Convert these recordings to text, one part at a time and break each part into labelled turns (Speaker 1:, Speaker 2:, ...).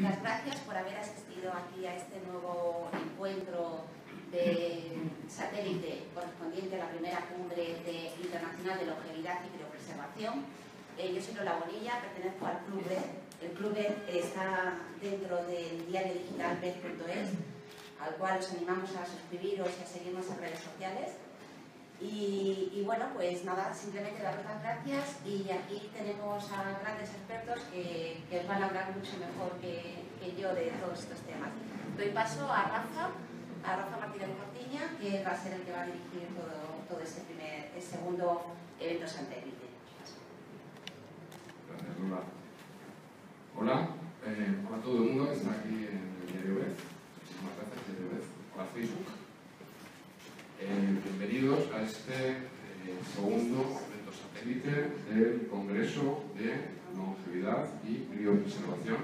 Speaker 1: las gracias por haber asistido aquí a este nuevo encuentro de satélite correspondiente a la primera cumbre de, internacional de longevidad y criopreservación. Eh, yo soy Lola Bonilla, pertenezco al Club B. El Club B está dentro del diario digital B.es, al cual os animamos a suscribiros y a seguirnos en redes sociales. Y, bueno, pues nada, simplemente daros las gracias y aquí tenemos a grandes expertos que, os van a hablar mucho mejor que, yo de todos estos temas. Doy paso a Rafa, a Rafa Martínez Cortiña, que va a ser el que va a dirigir todo, todo este primer, segundo evento satélite.
Speaker 2: Gracias, Lola. Hola, eh, hola a todo el mundo que está aquí en el diario. Muchísimas gracias, diario. Hola, Facebook. Eh, bienvenidos a este eh, segundo evento satélite del Congreso de Longevidad y Criopreservación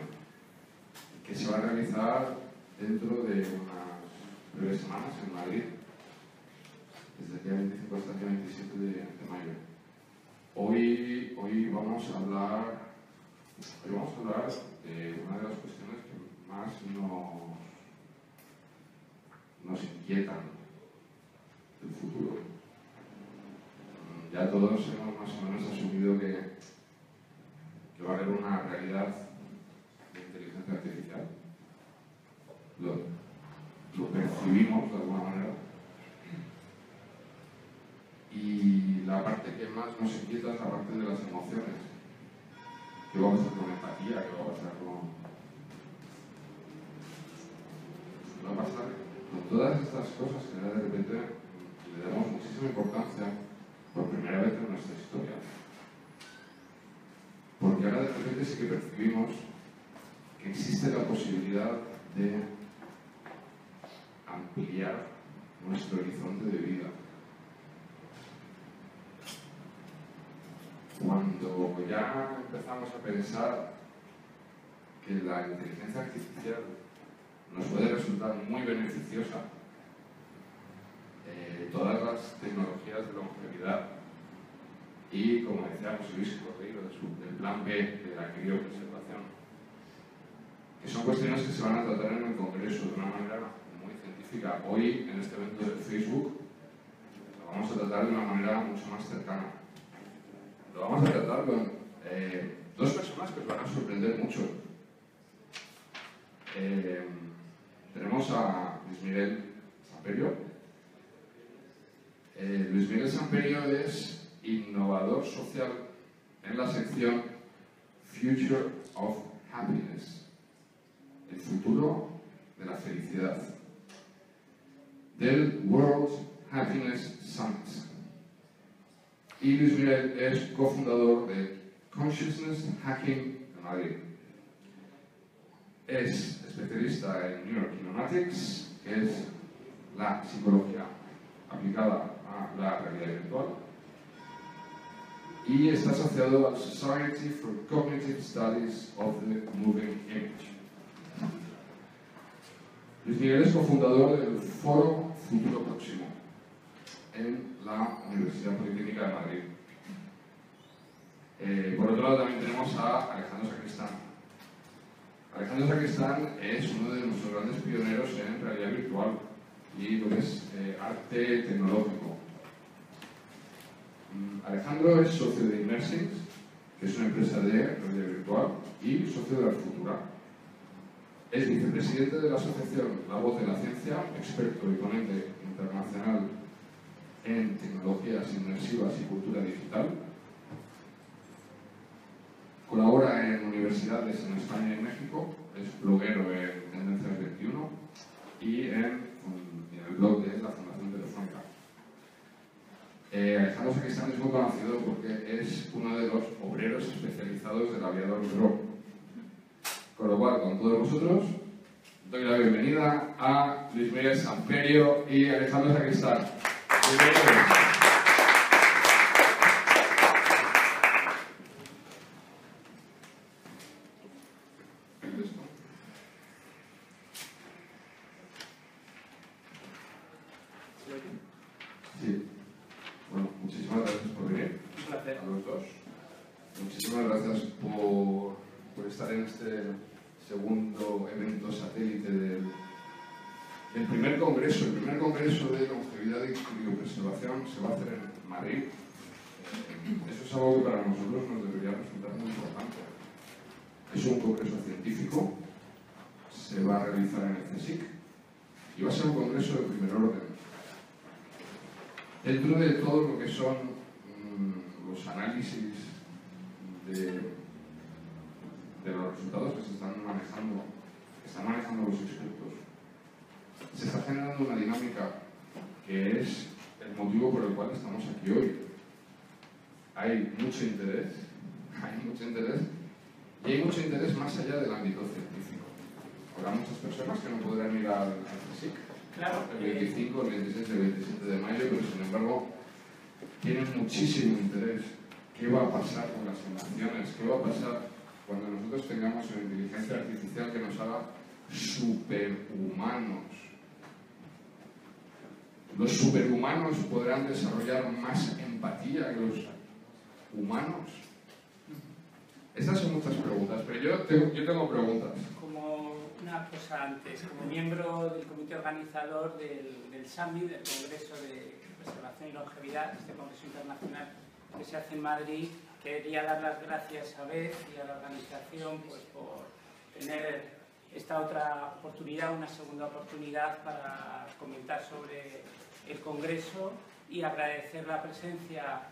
Speaker 2: que se va a realizar dentro de unas breves semanas en Madrid, desde el día 25 hasta el día 27 de, mayo. Hoy, hoy, vamos a hablar, hoy vamos a hablar de una de las cuestiones que más nos, nos inquietan el futuro. Ya todos hemos más o menos asumido que, que va a haber una realidad de inteligencia artificial. Lo, lo percibimos de alguna manera. Y la parte que más nos inquieta es la parte de las emociones. ¿Qué va a pasar con empatía? ¿Qué va a pasar con... ¿Qué va a pasar con todas estas cosas que de repente le damos muchísima importancia por primera vez en nuestra historia. Porque ahora sí que percibimos que existe la posibilidad de ampliar nuestro horizonte de vida. Cuando ya empezamos a pensar que la inteligencia artificial nos puede resultar muy beneficiosa eh, todas las tecnologías de longevidad y, como decía José Luis Correiro, del plan B de la criopreservación, que son cuestiones que se van a tratar en el Congreso de una manera muy científica. Hoy, en este evento de Facebook, lo vamos a tratar de una manera mucho más cercana. Lo vamos a tratar con eh, dos personas que os van a sorprender mucho. Eh, tenemos a Luis Miguel Samperio, eh, Luis Miguel Samperio es innovador social en la sección Future of Happiness, el futuro de la felicidad, del World Happiness Summit. Y Luis Miguel es cofundador de Consciousness Hacking de Madrid. Es especialista en New York Kinematics, que es la psicología aplicada la realidad virtual. Y está asociado al Society for Cognitive Studies of the Moving Image. Luis Miguel es cofundador del Foro Futuro Próximo en la Universidad Politécnica de Madrid. Eh, por otro lado también tenemos a Alejandro Sacristán. Alejandro Sacristán es uno de nuestros grandes pioneros en realidad virtual y lo que es eh, arte tecnológico. Alejandro es socio de Immersings, que es una empresa de realidad virtual, y socio de la Futura. Es vicepresidente de la asociación La Voz de la Ciencia, experto y ponente internacional en tecnologías inmersivas y cultura digital. Colabora en universidades en España y México, es bloguero en Tendencias 21 y en, el blog de la Fundación Telefónica. Eh, Alejandro Sacristán es muy conocido porque es uno de los obreros especializados del aviador Gro. Con lo cual, con todos vosotros, doy la bienvenida a Luis Miguel Samperio y Alejandro Sacristán. Motivo por el cual estamos aquí hoy. Hay mucho interés, hay mucho interés, y hay mucho interés más allá del ámbito científico. Habrá muchas personas que no podrán ir al,
Speaker 3: Claro.
Speaker 2: El 25, el 26, el 27 de mayo, pero sin embargo tienen muchísimo interés. ¿Qué va a pasar con las emociones? ¿Qué va a pasar cuando nosotros tengamos una inteligencia artificial que nos haga superhumanos? ¿Los superhumanos podrán desarrollar más empatía que los humanos? Estas son muchas preguntas, pero yo tengo, yo tengo preguntas
Speaker 3: una cosa antes. Como miembro del comité organizador del, del SAMI, del Congreso de Preservación y Longevidad, este Congreso Internacional que se hace en Madrid, quería dar las gracias a Beth y a la organización pues, por tener esta otra oportunidad, una segunda oportunidad para comentar sobre el Congreso y agradecer la presencia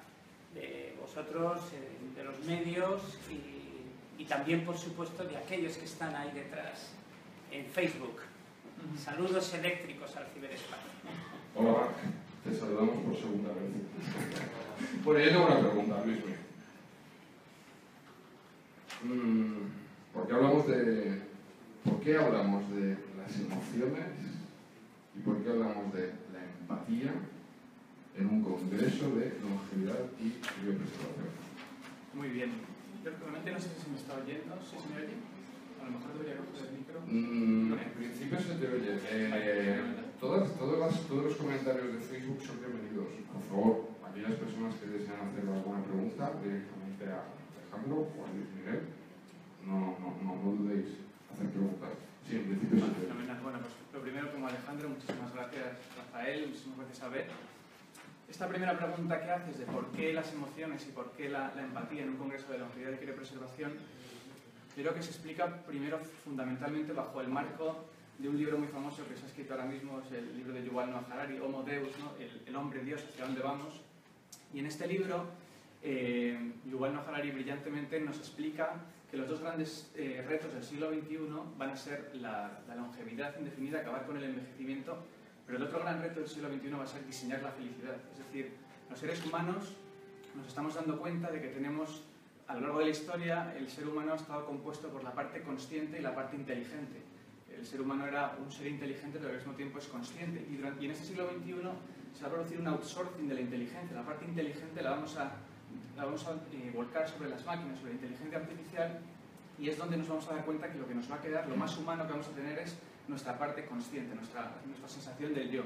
Speaker 3: de vosotros, eh, de los medios y, y también, por supuesto, de aquellos que están ahí detrás en Facebook. Saludos eléctricos al ciberespacio.
Speaker 2: Hola Marc, te saludamos por segunda vez. Bueno, yo tengo una pregunta, Luis. Mm, ¿Por qué hablamos de por qué hablamos de las emociones y por qué hablamos de empatía en un congreso de longevidad y biopreservación?
Speaker 4: Muy bien. Yo realmente no sé si me está oyendo, si se me oye. A lo mejor debería coger el micro.
Speaker 2: Mm, en principio se te oye. Eh, todas, todas las, todos los comentarios de Facebook son bienvenidos. Por favor, aquellas personas que desean hacer alguna pregunta directamente a Alejandro o a Luis Miguel, no, no, no, no dudéis hacer preguntas. Sí, en principio se te
Speaker 4: oye. Bueno, pues lo primero, como Alejandro, muchísimas Rafael, muchísimas gracias a Beth. Esta primera pregunta que haces de por qué las emociones y por qué la, la empatía en un congreso de longevidad y preservación creo que se explica primero fundamentalmente bajo el marco de un libro muy famoso que se ha escrito ahora mismo, es el libro de Yuval Noah Harari, Homo Deus, el, hombre Dios, hacia dónde vamos. Y en este libro, eh, Yuval Noah Harari brillantemente nos explica que los dos grandes eh, retos del siglo XXI van a ser la, la, longevidad indefinida, acabar con el envejecimiento, pero el otro gran reto del siglo XXI va a ser diseñar la felicidad. Es decir, los seres humanos nos estamos dando cuenta de que tenemos a lo largo de la historia el ser humano ha estado compuesto por la parte consciente y la parte inteligente. El ser humano era un ser inteligente, pero al mismo tiempo es consciente. Y, en este siglo XXI se va a producir un outsourcing de la inteligencia. La parte inteligente la vamos a, la vamos a eh, volcar sobre las máquinas, sobre la inteligencia artificial, y es donde nos vamos a dar cuenta que lo que nos va a quedar, lo más humano que vamos a tener es nuestra parte consciente, nuestra, nuestra sensación del yo.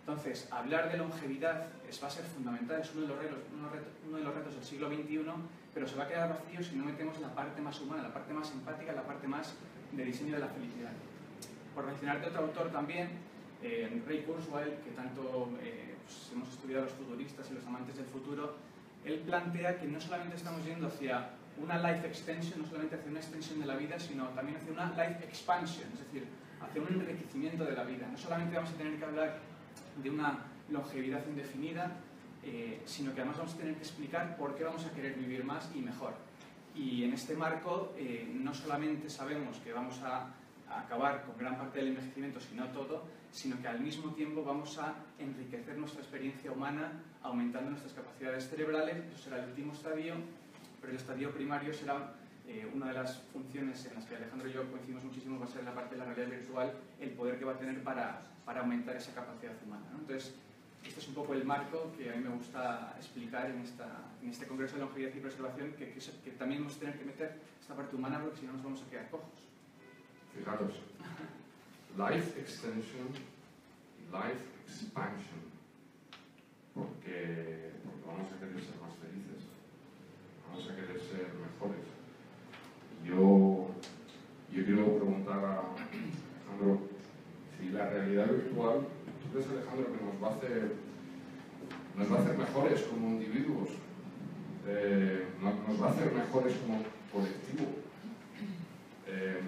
Speaker 4: Entonces, hablar de longevidad es, va a ser fundamental, es uno de, los retos, uno de los retos del siglo XXI, pero se va a quedar vacío si no metemos la parte más humana, la parte más empática, la parte más de diseño de la felicidad. Por mencionar de otro autor también, eh, Ray Kurzweil, que tanto eh, pues, hemos estudiado los futuristas y los amantes del futuro, él plantea que no solamente estamos yendo hacia una life extension, no solamente hacia una extensión de la vida, sino también hacia una life expansion, es decir, hacia un enriquecimiento de la vida. No solamente vamos a tener que hablar de una longevidad indefinida, eh, sino que además vamos a tener que explicar por qué vamos a querer vivir más y mejor. Y en este marco eh, no solamente sabemos que vamos a, acabar con gran parte del envejecimiento, sino todo, sino que al mismo tiempo vamos a enriquecer nuestra experiencia humana aumentando nuestras capacidades cerebrales, eso será el último estadio, pero el estadio primario será eh, una de las funciones en las que Alejandro y yo coincidimos muchísimo va a ser la parte de la realidad virtual, el poder que va a tener para para aumentar esa capacidad humana. Entonces, este es un poco el marco que a mí me gusta explicar en, esta, en este Congreso de Longevidad y Preservación, que, que, también vamos a tener que meter esta parte humana porque si no nos vamos a quedar cojos.
Speaker 2: Fijaros, life extension, life expansion, porque, porque vamos a querer ser más felices, vamos a querer ser mejores. Yo, yo quiero preguntar a Alejandro si la realidad virtual, ¿tú crees, Alejandro, que nos va a hacer, nos va a hacer mejores como individuos? Eh, ¿Nos va a hacer mejores como colectivo? Eh,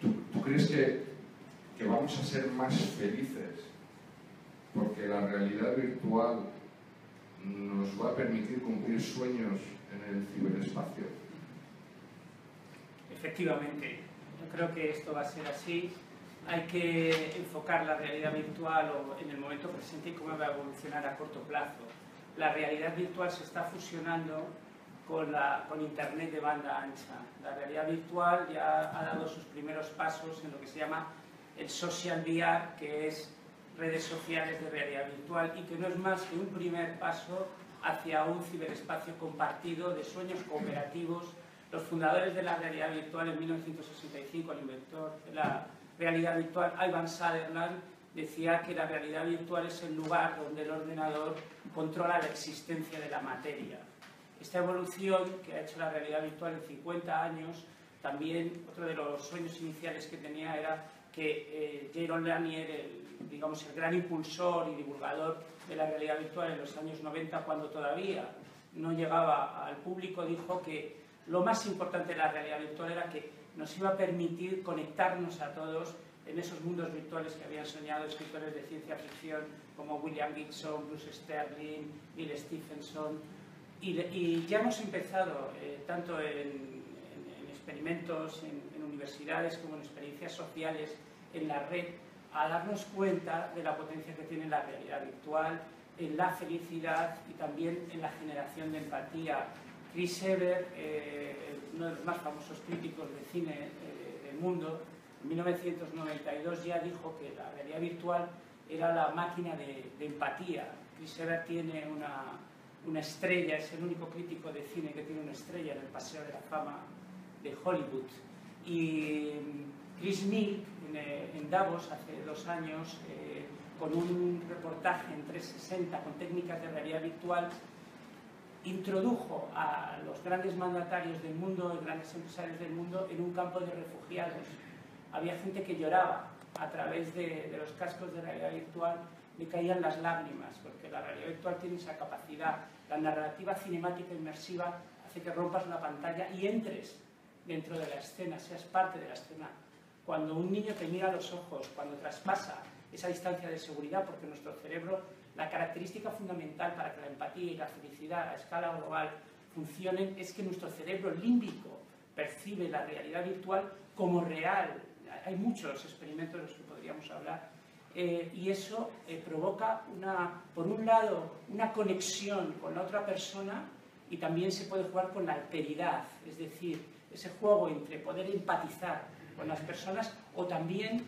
Speaker 2: ¿tú, ¿tú, crees que, que vamos a ser más felices porque la realidad virtual nos va a permitir cumplir sueños en el ciberespacio?
Speaker 3: Efectivamente, yo creo que esto va a ser así. Hay que enfocar la realidad virtual o en el momento presente y cómo va a evolucionar a corto plazo. La realidad virtual se está fusionando con, la, con Internet de banda ancha. La realidad virtual ya ha dado sus primeros pasos en lo que se llama el social VR, que es redes sociales de realidad virtual y que no es más que un primer paso hacia un ciberespacio compartido de sueños cooperativos. Los fundadores de la realidad virtual en 1965, el inventor de la realidad virtual, Ivan Sutherland, decía que la realidad virtual es el lugar donde el ordenador controla la existencia de la materia. Esta evolución que ha hecho la realidad virtual en 50 años, también otro de los sueños iniciales que tenía era que eh, Jaron Lanier, el, digamos, el gran impulsor y divulgador de la realidad virtual en los años 90, cuando todavía no llegaba al público, dijo que lo más importante de la realidad virtual era que nos iba a permitir conectarnos a todos en esos mundos virtuales que habían soñado escritores de ciencia ficción como William Gibson, Bruce Sterling, Bill Stephenson. Y, y ya hemos empezado, eh, tanto en, en, en experimentos, en, en universidades como en experiencias sociales en la red, a darnos cuenta de la potencia que tiene la realidad virtual, en la felicidad y también en la generación de empatía. Chris Eber, eh, uno de los más famosos críticos de cine eh, del mundo, en 1992 ya dijo que la realidad virtual era la máquina de, empatía. Chris Eber tiene una, una estrella, es el único crítico de cine que tiene una estrella en el Paseo de la Fama de Hollywood. Y Chris Mill, en, eh, Davos, hace dos años, eh, con un reportaje en 360 con técnicas de realidad virtual, introdujo a los grandes mandatarios del mundo, los grandes empresarios del mundo, en un campo de refugiados. Había gente que lloraba a través de, los cascos de realidad virtual, le caían las lágrimas, porque la realidad virtual tiene esa capacidad. La narrativa cinemática inmersiva hace que rompas la pantalla y entres dentro de la escena, seas parte de la escena. Cuando un niño te mira a los ojos, cuando traspasa esa distancia de seguridad, porque nuestro cerebro, la característica fundamental para que la empatía y la felicidad a escala global funcionen es que nuestro cerebro límbico percibe la realidad virtual como real. Hay muchos experimentos de los que podríamos hablar. Eh, y eso eh, provoca, una, por un lado, una conexión con la otra persona y también se puede jugar con la alteridad, es decir, ese juego entre poder empatizar con las personas o también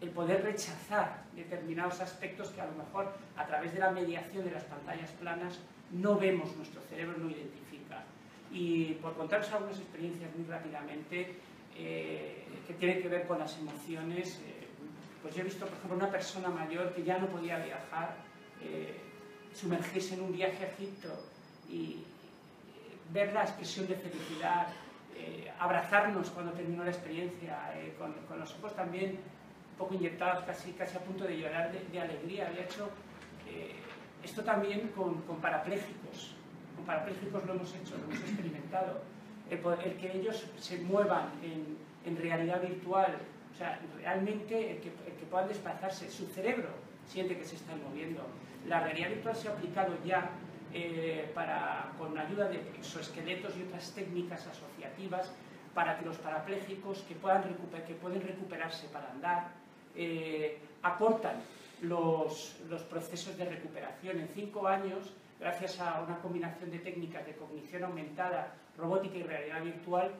Speaker 3: el poder rechazar determinados aspectos que a lo mejor a través de la mediación de las pantallas planas no vemos, nuestro cerebro no identifica. Y por contaros algunas experiencias muy rápidamente eh, que tienen que ver con las emociones, eh, pues yo he visto, por ejemplo, una persona mayor que ya no podía viajar, eh, sumergirse en un viaje a Egipto y ver la expresión de felicidad, abrazarnos cuando terminó la experiencia, con, con, los ojos también poco inyectados, casi, casi a punto de llorar de, alegría. Había hecho eh, esto también con, con, parapléjicos. Con parapléjicos lo hemos hecho, lo hemos experimentado. El, que ellos se muevan en, realidad virtual, o sea, realmente el que, el que puedan desplazarse, su cerebro siente que se están moviendo. La realidad virtual se ha aplicado ya eh, para, con ayuda de exoesqueletos y otras técnicas asociativas para que los parapléjicos que, puedan recuper, que pueden recuperarse para andar eh, acortan los, los, procesos de recuperación. En cinco años, gracias a una combinación de técnicas de cognición aumentada, robótica y realidad virtual,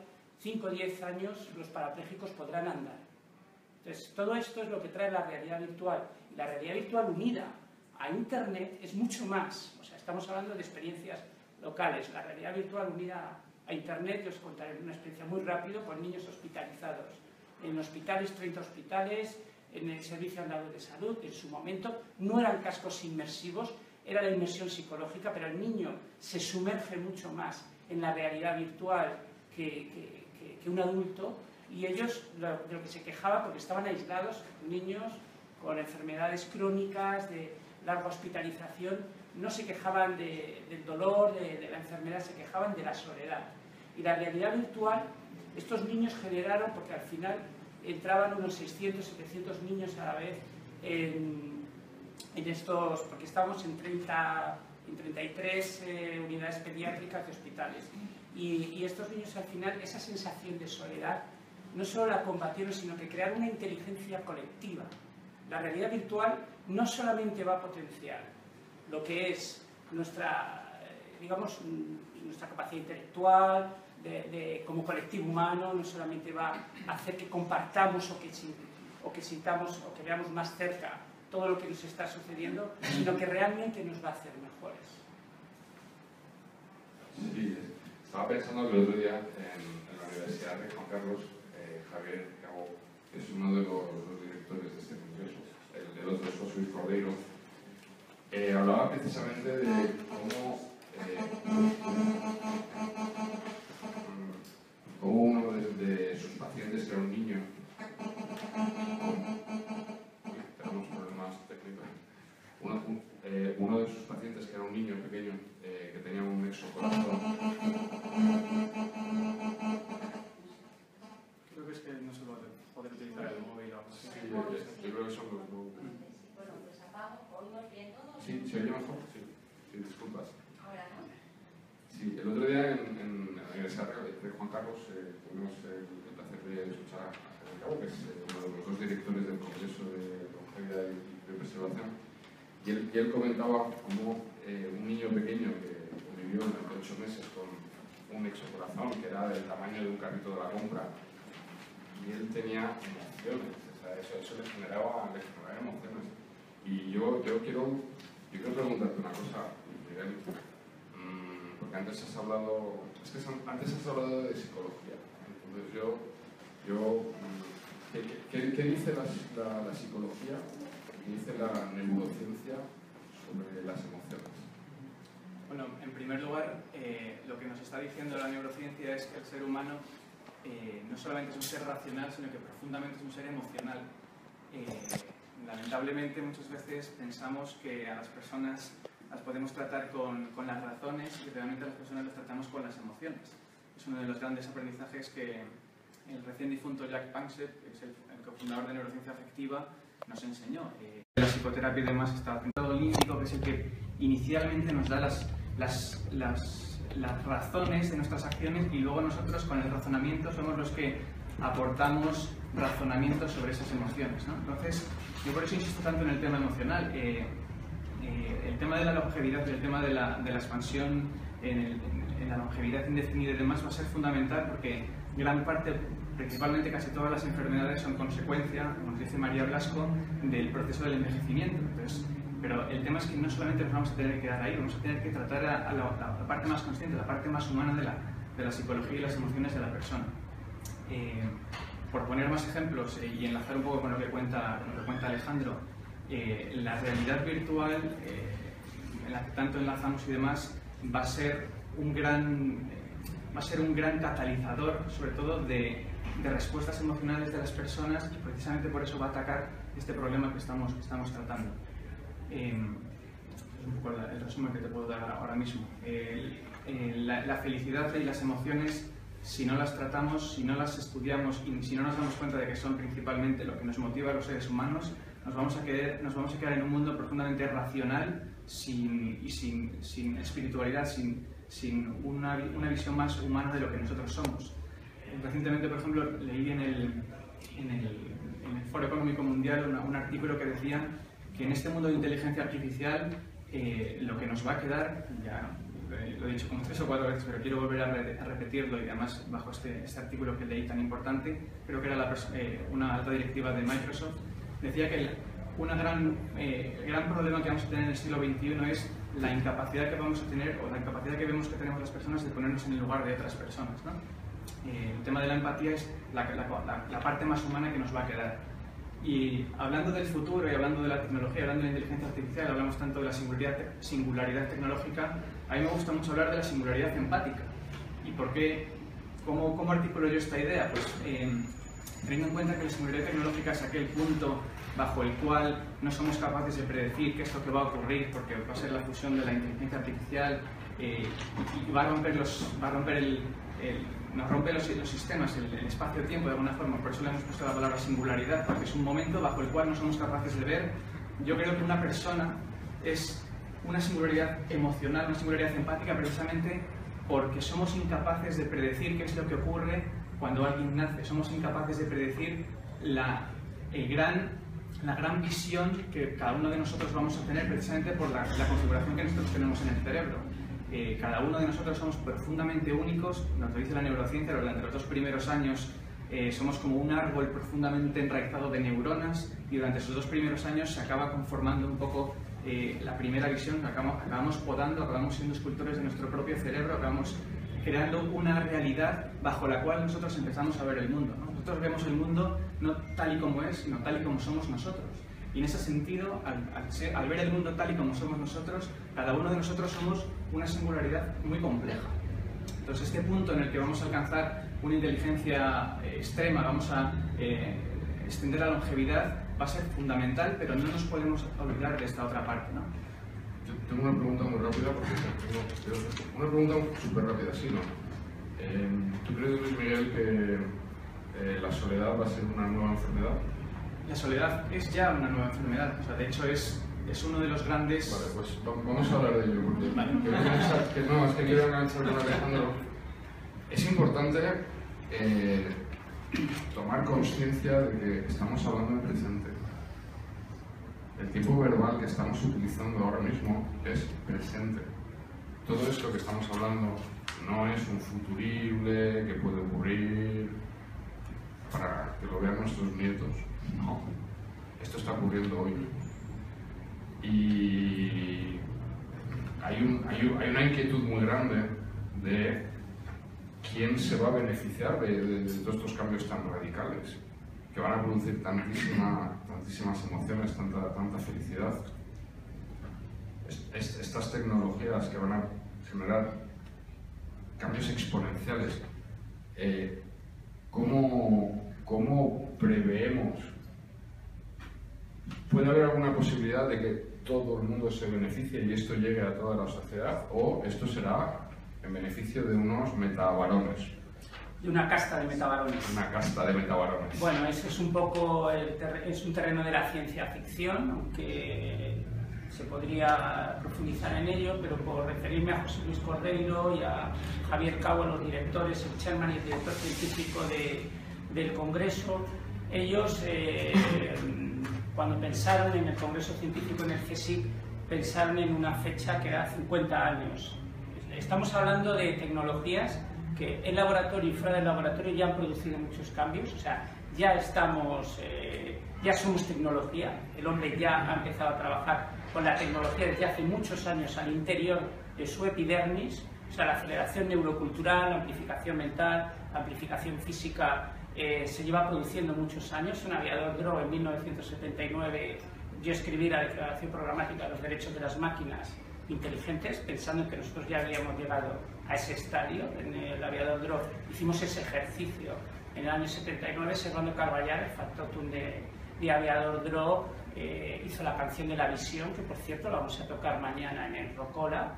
Speaker 3: 5 o 10 años los parapléjicos podrán andar. Entonces, todo esto es lo que trae la realidad virtual. La realidad virtual unida a Internet es mucho más. O sea, estamos hablando de experiencias locales. La realidad virtual unida a Internet, yo os contaré una experiencia muy rápido con niños hospitalizados. En hospitales, 30 hospitales, en el Servicio Andaluz de Salud, en su momento, no eran cascos inmersivos, era la inmersión psicológica, pero el niño se sumerge mucho más en la realidad virtual que, que, un adulto y ellos de lo que se quejaban, porque estaban aislados, niños con enfermedades crónicas, de larga hospitalización, no se quejaban del dolor, de, la enfermedad, se quejaban de la soledad. Y la realidad virtual, estos niños generaron, porque al final entraban unos 600, 700 niños a la vez en, estos, porque estamos en, 30, en 33 eh, unidades pediátricas de hospitales. Y, y, estos niños al final, esa sensación de soledad, no solo la combatieron, sino que crearon una inteligencia colectiva. La realidad virtual no solamente va a potenciar lo que es nuestra, eh, digamos, nuestra capacidad intelectual, de, como colectivo humano, no solamente va a hacer que compartamos o que, o que sintamos o que veamos más cerca todo lo que nos está sucediendo, sino que realmente nos va a hacer mejores.
Speaker 2: Sí, estaba pensando que el otro día en, la Universidad de Juan Carlos, eh, Javier Cabo, es uno de los, directores de este congreso, el, del otro José Luis Cordero, eh, hablaba precisamente de cómo, eh, cómo uno de, sus pacientes, que era un niño, tenemos problemas técnicos, uno, eh, uno, de sus pacientes, que era un niño pequeño, que tenía un exocorazón,
Speaker 4: Creo que es que no se va a poder utilizar el móvil o.
Speaker 2: Sí, yo, yo creo que son los Sí, ¿se oye mejor? Sí, sí disculpas.
Speaker 1: Ahora no.
Speaker 2: Sí, el otro día en, en, Universidad de Juan Carlos eh, tuvimos el, placer de escuchar a Javier Cabo, que es eh, uno de los dos directores del Congreso de Longevidad y, Preservación, y él, y él comentaba cómo eh, un niño pequeño que vivió durante ocho meses con un exocorazón que era del tamaño de un carrito de la compra, y él tenía emociones, o sea, eso, eso le, generaba, le generaba emociones. Y yo, yo quiero yo quiero preguntarte una cosa, Miguel, mm, porque antes has hablado, es que antes has hablado de psicología. Entonces yo, yo mm, ¿qué, dice la, la, psicología? ¿Qué dice la neurociencia sobre las emociones?
Speaker 4: Bueno, en primer lugar, eh, lo que nos está diciendo la neurociencia es que el ser humano eh, no solamente es un ser racional, sino que profundamente es un ser emocional. Eh, lamentablemente muchas veces pensamos que a las personas las podemos tratar con, con, las razones y realmente las personas las tratamos con las emociones. Es uno de los grandes aprendizajes que el recién difunto Jack Panksepp, que es el, cofundador de neurociencia afectiva, nos enseñó. Eh, la psicoterapia y demás está haciendo límbico, que es el que inicialmente nos da las, las, las, las razones de nuestras acciones y luego nosotros con el razonamiento somos los que aportamos razonamientos sobre esas emociones. ¿no? Entonces, yo por eso insisto tanto en el tema emocional. Eh, eh, el tema de la longevidad y el tema de la, de la expansión en, la longevidad indefinida y demás va a ser fundamental porque gran parte, principalmente casi todas las enfermedades son consecuencia, como dice María Blasco, del proceso del envejecimiento. Entonces, pero el tema es que no solamente nos vamos a tener que quedar ahí, vamos a tener que tratar a, la, parte más consciente, la parte más humana de la, de la psicología y las emociones de la persona. Eh, por poner más ejemplos eh, y enlazar un poco con lo que cuenta, lo que cuenta Alejandro, eh, la realidad virtual, eh, en la que tanto enlazamos y demás, va a ser un gran, va a ser un gran catalizador, sobre todo de, de, respuestas emocionales de las personas y precisamente por eso va a atacar este problema que estamos, que estamos tratando. es un poco el resumen que te puedo dar ahora mismo. La, la felicidad y las emociones si no las tratamos, si no las estudiamos y si no nos damos cuenta de que son principalmente lo que nos motiva a los seres humanos, nos vamos a, quedar, nos vamos a quedar en un mundo profundamente racional sin, y sin, sin espiritualidad, sin, sin una, una, visión más humana de lo que nosotros somos. Recientemente, por ejemplo, leí en el, en el, en el Foro Económico Mundial un artículo que decía que en este mundo de inteligencia artificial eh, lo que nos va a quedar, ya lo he dicho como tres o cuatro veces, pero quiero volver a, repetirlo y además bajo este, este, artículo que leí tan importante, creo que era la, eh, una alta directiva de Microsoft, decía que un gran, eh, gran problema que vamos a tener en el siglo XXI es la incapacidad que vamos a tener o la incapacidad que vemos que tenemos las personas de ponernos en el lugar de otras personas. ¿no? Eh, el tema de la empatía es la, la, la parte más humana que nos va a quedar. Y hablando del futuro y hablando de la tecnología, hablando de la inteligencia artificial, hablamos tanto de la singularidad, singularidad tecnológica, a mí me gusta mucho hablar de la singularidad empática. ¿Y por qué, ¿cómo, ¿cómo, articulo yo esta idea? Pues eh, teniendo en cuenta que la singularidad tecnológica es aquel punto bajo el cual no somos capaces de predecir qué es lo que va a ocurrir, porque va a ser la fusión de la inteligencia artificial eh, y va a romper, los, va a romper el, nos rompe los, los sistemas, el, el espacio-tiempo de alguna forma, por eso le hemos puesto la palabra singularidad, porque es un momento bajo el cual no somos capaces de ver. Yo creo que una persona es una singularidad emocional, una singularidad empática, precisamente porque somos incapaces de predecir qué es lo que ocurre cuando alguien nace, somos incapaces de predecir la, el gran, la gran visión que cada uno de nosotros vamos a tener precisamente por la, configuración que nosotros tenemos en el cerebro. Eh, cada uno de nosotros somos profundamente únicos, nos lo dice la neurociencia, durante los dos primeros años eh, somos como un árbol profundamente enraizado de neuronas y durante esos dos primeros años se acaba conformando un poco eh, la primera visión, acabamos, acabamos podando, acabamos siendo escultores de nuestro propio cerebro, acabamos creando una realidad bajo la cual nosotros empezamos a ver el mundo. Nosotros vemos el mundo no tal y como es, sino tal y como somos nosotros. Y en ese sentido, al, al, ser, al, ver el mundo tal y como somos nosotros, cada uno de nosotros somos una singularidad muy compleja. Entonces, este punto en el que vamos a alcanzar una inteligencia eh, extrema, vamos a eh, extender la longevidad, va a ser fundamental, pero no nos podemos olvidar de esta otra parte. ¿no?
Speaker 2: Yo tengo una pregunta muy rápida, porque tengo, una pregunta súper rápida, sí, ¿no? Eh, ¿Tú crees, Luis Miguel, que la soledad va a ser una nueva enfermedad?
Speaker 4: la soledad es ya una nueva enfermedad. O sea, de hecho, es, es uno de los grandes.
Speaker 2: Vale, pues vamos a hablar de ello. Porque vale. que, no, es que quiero enganchar con Alejandro. Es importante eh, tomar conciencia de que estamos hablando de presente. El tipo verbal que estamos utilizando ahora mismo es presente. Todo esto que estamos hablando no es un futurible que puede ocurrir para que lo vean nuestros nietos no, esto está ocurriendo hoy. Y hay, un, hay, un, hay una inquietud muy grande de quién se va a beneficiar de, todos estos cambios tan radicales, que van a producir tantísima, tantísimas emociones, tanta, felicidad. Es, estas tecnologías que van a generar cambios exponenciales, eh, ¿cómo, ¿cómo preveemos ¿Puede haber alguna posibilidad de que todo el mundo se beneficie y esto llegue a toda la sociedad? ¿O esto será en beneficio de unos metavarones?
Speaker 3: De una casta de metavarones.
Speaker 2: Una casta de metavarones.
Speaker 3: Bueno, ese es un poco el es un terreno de la ciencia ficción, aunque se podría profundizar en ello, pero por referirme a José Luis Cordeiro y a Javier Cabo, los directores, el chairman y el director científico de, del Congreso, ellos eh, cuando pensaron en el Congreso Científico en el CSIC, pensaron en una fecha que era 50 años. Estamos hablando de tecnologías que en laboratorio y fuera del laboratorio ya han producido muchos cambios, o sea, ya estamos, eh, ya somos tecnología, el hombre ya ha empezado a trabajar con la tecnología desde hace muchos años al interior de su epidermis, o sea, la aceleración neurocultural, la amplificación mental, la amplificación física eh, se lleva produciendo muchos años. Un aviador DRO en 1979 yo escribí la Declaración Programática de los Derechos de las Máquinas Inteligentes, pensando en que nosotros ya habíamos llegado a ese estadio en el aviador DRO. Hicimos ese ejercicio en el año 79, Servando Carballar, el factotum de, de aviador DRO, eh, hizo la canción de la visión, que por cierto la vamos a tocar mañana en el Rocola,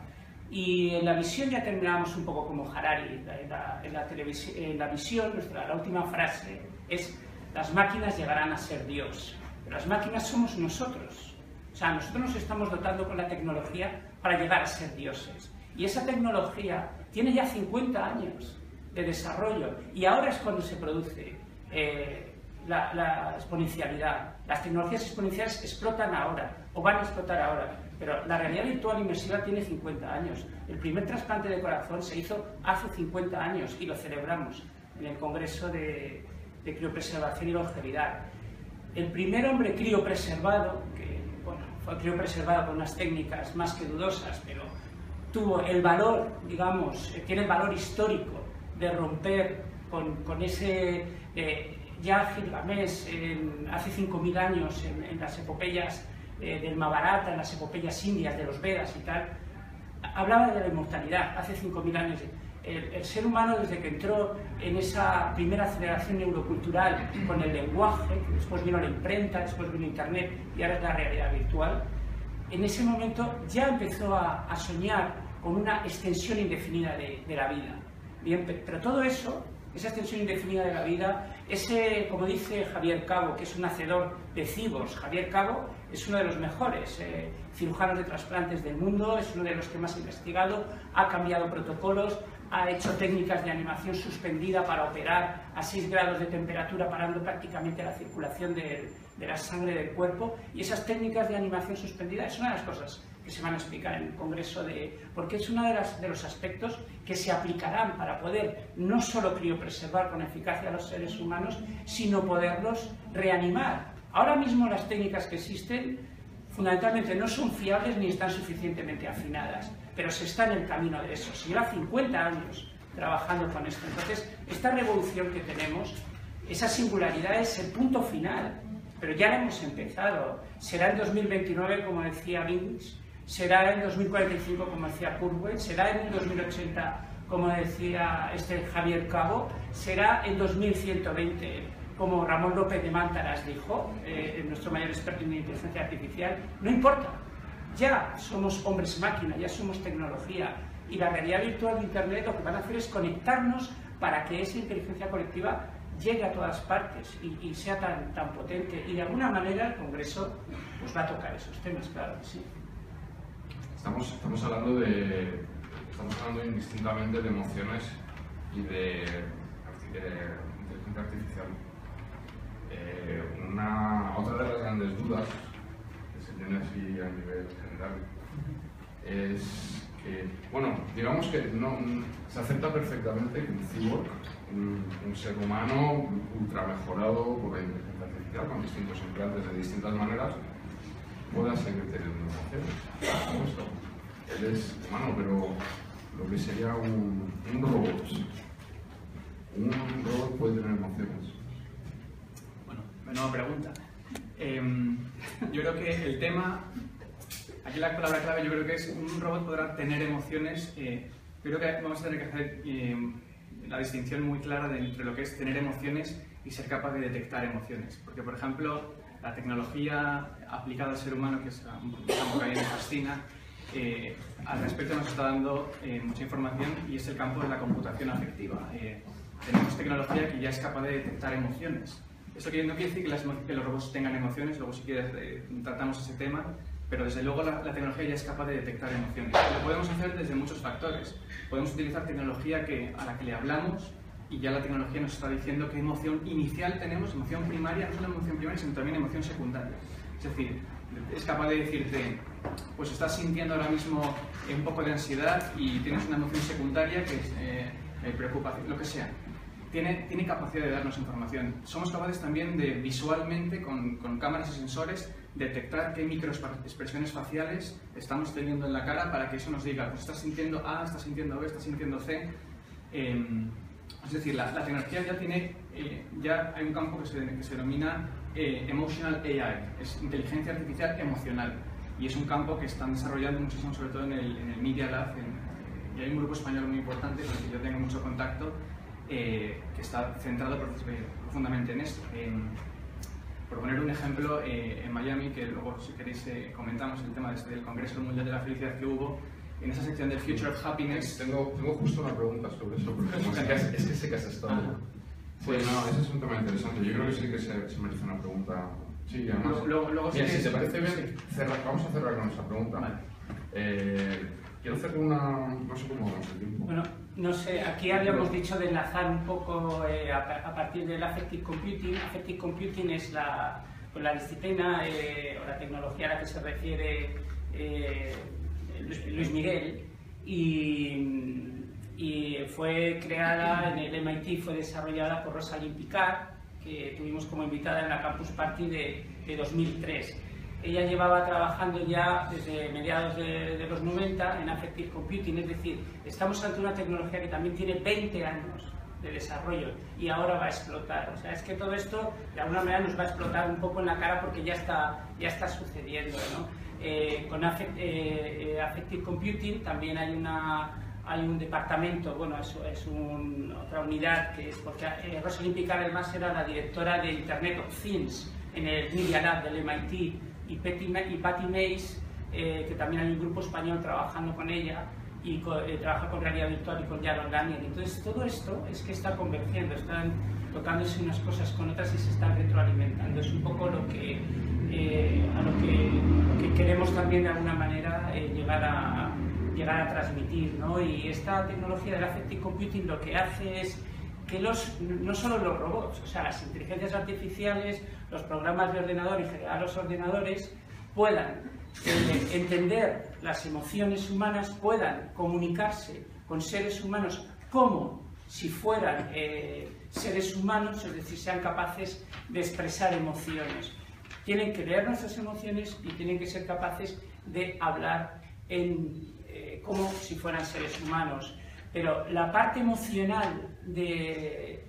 Speaker 3: y en la visión ya terminamos un poco como Harari. En la, en la, en la visión, nuestra, la última frase es, las máquinas llegarán a ser Dios. Pero las máquinas somos nosotros. O sea, nosotros nos estamos dotando con la tecnología para llegar a ser dioses. Y esa tecnología tiene ya 50 años de desarrollo y ahora es cuando se produce eh, la, la exponencialidad. Las tecnologías exponenciales explotan ahora o van a explotar ahora. Pero la realidad virtual inmersiva tiene 50 años. El primer trasplante de corazón se hizo hace 50 años y lo celebramos en el Congreso de, Criopreservación y Longevidad. El primer hombre criopreservado, que bueno, fue criopreservado con unas técnicas más que dudosas, pero tuvo el valor, digamos, eh, tiene el valor histórico de romper con, con ese... Eh, ya Gilgamesh, hace 5.000 años, en, en las epopeyas eh, del Mahabharata, en las epopeyas indias, de los Vedas y tal, hablaba de la inmortalidad hace 5.000 años. El, ser humano, desde que entró en esa primera aceleración neurocultural con el lenguaje, después vino la imprenta, después vino Internet y ahora es la realidad virtual, en ese momento ya empezó a, soñar con una extensión indefinida de, de la vida. Bien, pero todo eso esa extensión indefinida de la vida, ese, como dice Javier Cabo, que es un hacedor de cibos, Javier Cabo es uno de los mejores eh, cirujanos de trasplantes del mundo, es uno de los que más ha investigado, ha cambiado protocolos, ha hecho técnicas de animación suspendida para operar a 6 grados de temperatura, parando prácticamente la circulación de, de la sangre del cuerpo, y esas técnicas de animación suspendida es una de las cosas que se van a explicar en el Congreso, de, porque es uno de, de los aspectos que se aplicarán para poder no solo criopreservar con eficacia a los seres humanos, sino poderlos reanimar. Ahora mismo las técnicas que existen fundamentalmente no son fiables ni están suficientemente afinadas, pero se está en el camino de eso. Se lleva 50 años trabajando con esto. Entonces, esta revolución que tenemos, esa singularidad es el punto final, pero ya la hemos empezado. Será en 2029, como decía Vince, será en 2045, como decía Kurzweil, será en 2080, como decía este Javier Cabo, será en 2120, como Ramón López de Mántaras dijo, eh, nuestro mayor experto en inteligencia artificial, no importa, ya somos hombres máquina, ya somos tecnología, y la realidad virtual de Internet lo que van a hacer es conectarnos para que esa inteligencia colectiva llegue a todas partes y, sea tan, tan potente. Y de alguna manera el Congreso pues, va a tocar esos temas, claro que sí.
Speaker 2: Estamos, estamos, hablando de, estamos hablando indistintamente de emociones y de, inteligencia artificial. Eh, una, otra de las grandes dudas que se tiene así a nivel general es que, bueno, digamos que no, se acepta perfectamente que un cyborg, un, ser humano ultra mejorado por la inteligencia artificial, con distintos implantes de distintas maneras, pueda seguir teniendo emociones. Él es humano, pero lo que sería un, un robot. Un robot puede tener emociones.
Speaker 4: Bueno, nueva pregunta. Em, yo creo que el tema, aquí la palabra clave yo creo que es un robot podrá tener emociones, eh, creo que vamos a tener que hacer em, la distinción muy clara entre lo que es tener emociones y ser capaz de detectar emociones. Porque, por ejemplo, la tecnología aplicada al ser humano, que es un campo que a mí me fascina, eh, al respecto nos está dando eh, mucha información y es el campo de la computación afectiva. Eh, tenemos tecnología que ya es capaz de detectar emociones. Esto no quiere decir que, los robots tengan emociones, luego si quieres tratamos ese tema, pero desde luego la, tecnología ya es capaz de detectar emociones. Lo podemos hacer desde muchos factores. Podemos utilizar tecnología que, a la que le hablamos y ya la tecnología nos está diciendo qué emoción inicial tenemos, emoción primaria, no solo emoción primaria, sino también emoción secundaria. Es decir, es capaz de decirte, pues estás sintiendo ahora mismo un poco de ansiedad y tienes una emoción secundaria que es eh, eh, preocupación, lo que sea. Tiene, tiene, capacidad de darnos información. Somos capaces también de visualmente, con, con cámaras y sensores, detectar qué microexpresiones faciales estamos teniendo en la cara para que eso nos diga, pues estás sintiendo A, estás sintiendo B, estás sintiendo C. Em, es decir, la, tecnología ya tiene, eh, ya hay un campo que se, que se denomina eh, Emotional AI, es inteligencia artificial emocional. Y es un campo que están desarrollando muchísimo, sobre todo en el, en el Media Lab. y hay un grupo español muy importante con el que yo tengo mucho contacto, eh, que está centrado profundamente en esto. por poner un ejemplo, en Miami, que luego si queréis comentamos el tema este del Congreso Mundial de la Felicidad que hubo, en esa sección del Future of Happiness.
Speaker 2: Tengo, tengo justo una pregunta sobre eso, porque es, que sé que has estado. Ah. Pues no, ese es un tema interesante. Yo creo que sí que se, merece una pregunta. Sí, además.
Speaker 4: Luego, luego
Speaker 2: si te parece bien, vamos a cerrar con esa pregunta. Vale. Eh, quiero hacer una. No sé cómo vamos el tiempo.
Speaker 3: Bueno, no sé, aquí habíamos dicho de enlazar un poco eh, a, partir del Affective Computing. Affective Computing es la, pues la disciplina eh, o la tecnología a la que se refiere Luis, Miguel y, fue creada en el MIT, fue desarrollada por Rosalind Picard, que tuvimos como invitada en la Campus Party de, 2003. Ella llevaba trabajando ya desde mediados de, los 90 en Affective Computing, es decir, estamos ante una tecnología que también tiene 20 años de desarrollo y ahora va a explotar. O sea, es que todo esto de alguna manera nos va a explotar un poco en la cara porque ya está, ya está sucediendo. ¿no? Eh, con eh, eh, Affective Computing también hay una, hay un departamento, bueno, es, es otra unidad que es porque eh, Rosalind Picard además era la directora de Internet of Things en el Media Lab del MIT y, Patty, Mays, eh, que también hay un grupo español trabajando con ella y eh, trabaja con realidad virtual y con Jaron Daniel. Entonces todo esto es que está convergiendo, están tocándose unas cosas con otras y se están retroalimentando. Es un poco lo que, a lo que, queremos también de alguna manera llegar a llegar a transmitir. ¿no? Y esta tecnología del affective computing lo que hace es que los, no solo los robots, o sea, las inteligencias artificiales, los programas de ordenador y general los ordenadores puedan eh, entender las emociones humanas, puedan comunicarse con seres humanos como si fueran eh, seres humanos, es decir, sean capaces de expresar emociones. Tienen que leer nuestras emociones y tienen que ser capaces de hablar en como si fueran seres humanos. Pero la parte emocional de,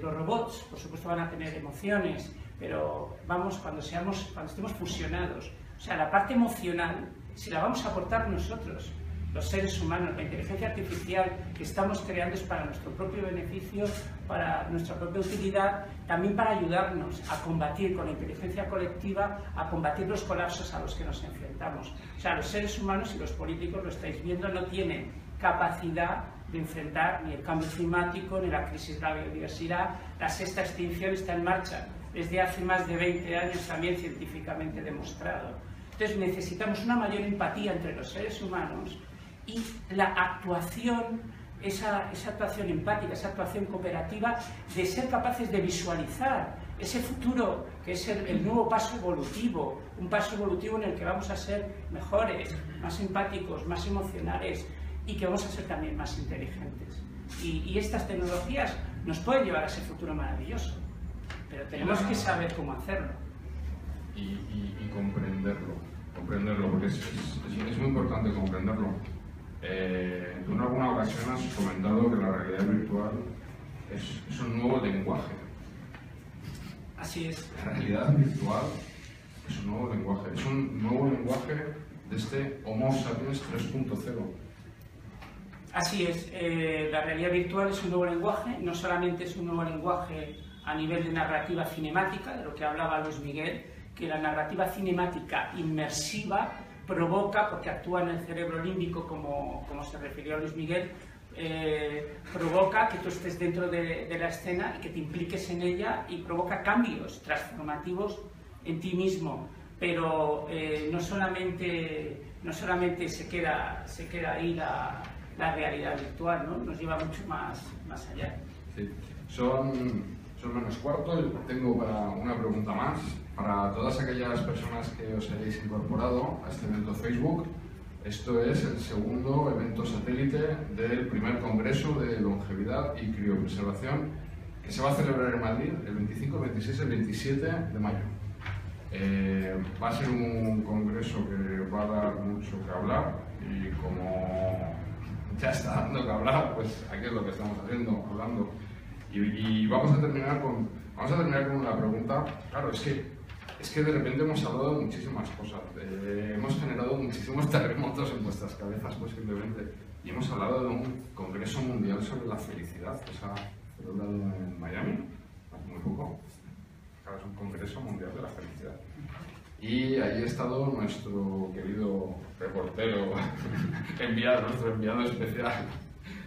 Speaker 3: los robots, por supuesto van a tener emociones, pero vamos, cuando, seamos, cuando estemos fusionados, o sea, la parte emocional, si la vamos a aportar nosotros, los seres humanos, la inteligencia artificial que estamos creando es para nuestro propio beneficio, para nuestra propia utilidad, también para ayudarnos a combatir con la inteligencia colectiva, a combatir los colapsos a los que nos enfrentamos. O sea, los seres humanos y los políticos, lo estáis viendo, no tienen capacidad de enfrentar ni el cambio climático, ni la crisis de la biodiversidad. La sexta extinción está en marcha desde hace más de 20 años, también científicamente demostrado. Entonces necesitamos una mayor empatía entre los seres humanos y la actuación, esa, actuación empática, esa actuación cooperativa, de ser capaces de visualizar ese futuro que es el, nuevo paso evolutivo, un paso evolutivo en el que vamos a ser mejores, más empáticos, más emocionales y que vamos a ser también más inteligentes. Y, estas tecnologías nos pueden llevar a ese futuro maravilloso, pero tenemos que saber cómo hacerlo.
Speaker 2: Y, comprenderlo, comprenderlo, porque es, es muy importante comprenderlo eh, en alguna ocasión has comentado que la realidad virtual es, un nuevo lenguaje.
Speaker 3: Así es.
Speaker 2: La realidad virtual es un nuevo lenguaje. Es un nuevo lenguaje de este Homo sapiens 3.0.
Speaker 3: Así es. Eh, la realidad virtual es un nuevo lenguaje. No solamente es un nuevo lenguaje a nivel de narrativa cinemática, de lo que hablaba Luis Miguel, que la narrativa cinemática inmersiva provoca, porque actúa en el cerebro límbico, como, como se refirió Luis Miguel, eh, provoca que tú estés dentro de, la escena y que te impliques en ella y provoca cambios transformativos en ti mismo. Pero eh, no, solamente, no solamente se queda, se queda ahí la, la realidad virtual, ¿no? nos lleva mucho más, más allá.
Speaker 2: Son, son menos cuarto, tengo para una pregunta más para todas aquellas personas que os hayáis incorporado a este evento Facebook, esto es el segundo evento satélite del primer Congreso de Longevidad y Criopreservación que se va a celebrar en Madrid el 25, 26 y 27 de mayo. Eh, va a ser un congreso que va a dar mucho que hablar y como ya está dando que hablar, pues aquí es lo que estamos haciendo, hablando. Y, y vamos a terminar con vamos a terminar con una pregunta. Claro, es que es que de repente hemos hablado de muchísimas cosas, hemos generado muchísimos terremotos en vuestras cabezas posiblemente y hemos hablado de un Congreso Mundial sobre la Felicidad que se ha celebrado en Miami hace muy poco. es un Congreso Mundial de la Felicidad. Y ahí ha estado nuestro querido reportero, enviado, nuestro enviado especial,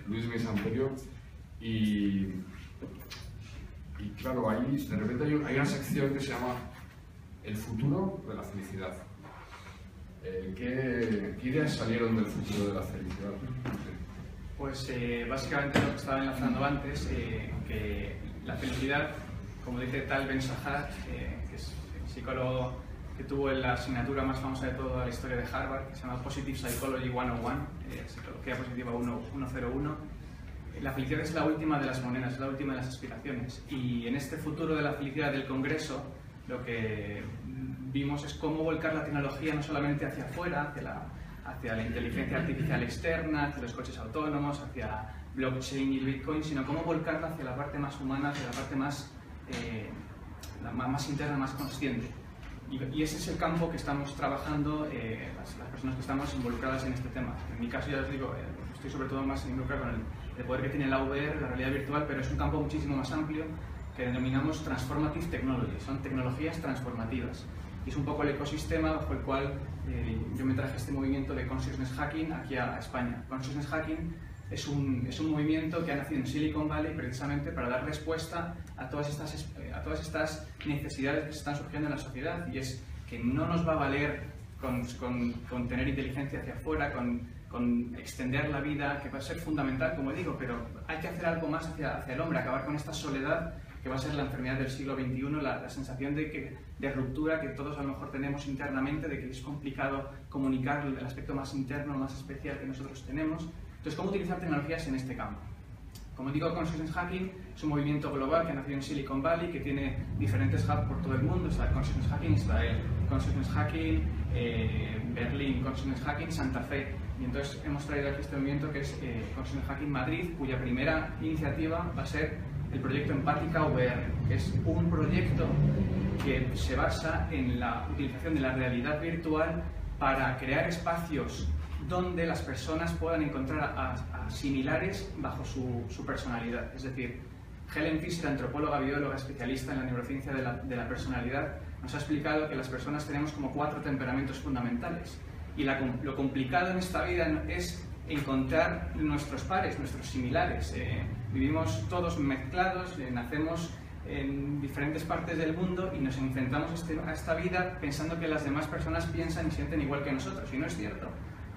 Speaker 2: Luis Misamperio. Y, claro, ahí de repente hay una sección que se llama el futuro de la felicidad. Eh, ¿qué, ideas salieron del futuro de la felicidad?
Speaker 4: Pues eh, básicamente lo que estaba enlazando antes, eh, que la felicidad, como dice Tal Ben Sahar, que es el psicólogo que tuvo la asignatura más famosa de toda la historia de Harvard, que se llama Positive Psychology 101, psicología positiva 101, la felicidad es la última de las monedas, es la última de las aspiraciones. Y en este futuro de la felicidad del Congreso, lo que vimos es cómo volcar la tecnología no solamente hacia afuera, hacia la, hacia la inteligencia artificial externa, hacia los coches autónomos, hacia blockchain y Bitcoin, sino cómo volcarla hacia la parte más humana, hacia la parte más, eh, la más interna, más consciente. Y, ese es el campo que estamos trabajando eh, las, personas que estamos involucradas en este tema. En mi caso, ya os digo, eh, estoy sobre todo más involucrado con el, poder que tiene la VR, la realidad virtual, pero es un campo muchísimo más amplio que denominamos Transformative Technology, son tecnologías transformativas. Y es un poco el ecosistema bajo el cual eh, yo me traje este movimiento de Consciousness Hacking aquí a, España. Consciousness Hacking es un, es un, movimiento que ha nacido en Silicon Valley precisamente para dar respuesta a todas, estas, a todas estas necesidades que se están surgiendo en la sociedad y es que no nos va a valer con, con, con tener inteligencia hacia afuera, con, con, extender la vida, que va a ser fundamental, como digo, pero hay que hacer algo más hacia, hacia el hombre, acabar con esta soledad que va a ser la enfermedad del siglo XXI, la, sensación de, que, de ruptura que todos a lo mejor tenemos internamente, de que es complicado comunicar el aspecto más interno, más especial que nosotros tenemos. Entonces, ¿cómo utilizar tecnologías en este campo? Como digo, Consciousness Hacking es un movimiento global que ha nacido en Silicon Valley, que tiene diferentes hubs por todo el mundo. Está el Consciousness Hacking, Israel, Consciousness Hacking, eh, Berlín, Consciousness Hacking, Santa Fe. Y entonces hemos traído aquí este movimiento que es eh, Consciousness Hacking Madrid, cuya primera iniciativa va a ser el proyecto Empática VR, que es un proyecto que se basa en la utilización de la realidad virtual para crear espacios donde las personas puedan encontrar a, similares bajo su, personalidad. Es decir, Helen Fisher, antropóloga, bióloga, especialista en la neurociencia de la, de la, personalidad, nos ha explicado que las personas tenemos como cuatro temperamentos fundamentales. Y lo complicado en esta vida es encontrar nuestros pares, nuestros similares. Eh, vivimos todos mezclados, eh, nacemos en diferentes partes del mundo y nos enfrentamos este, a esta vida pensando que las demás personas piensan y sienten igual que nosotros, y no es cierto.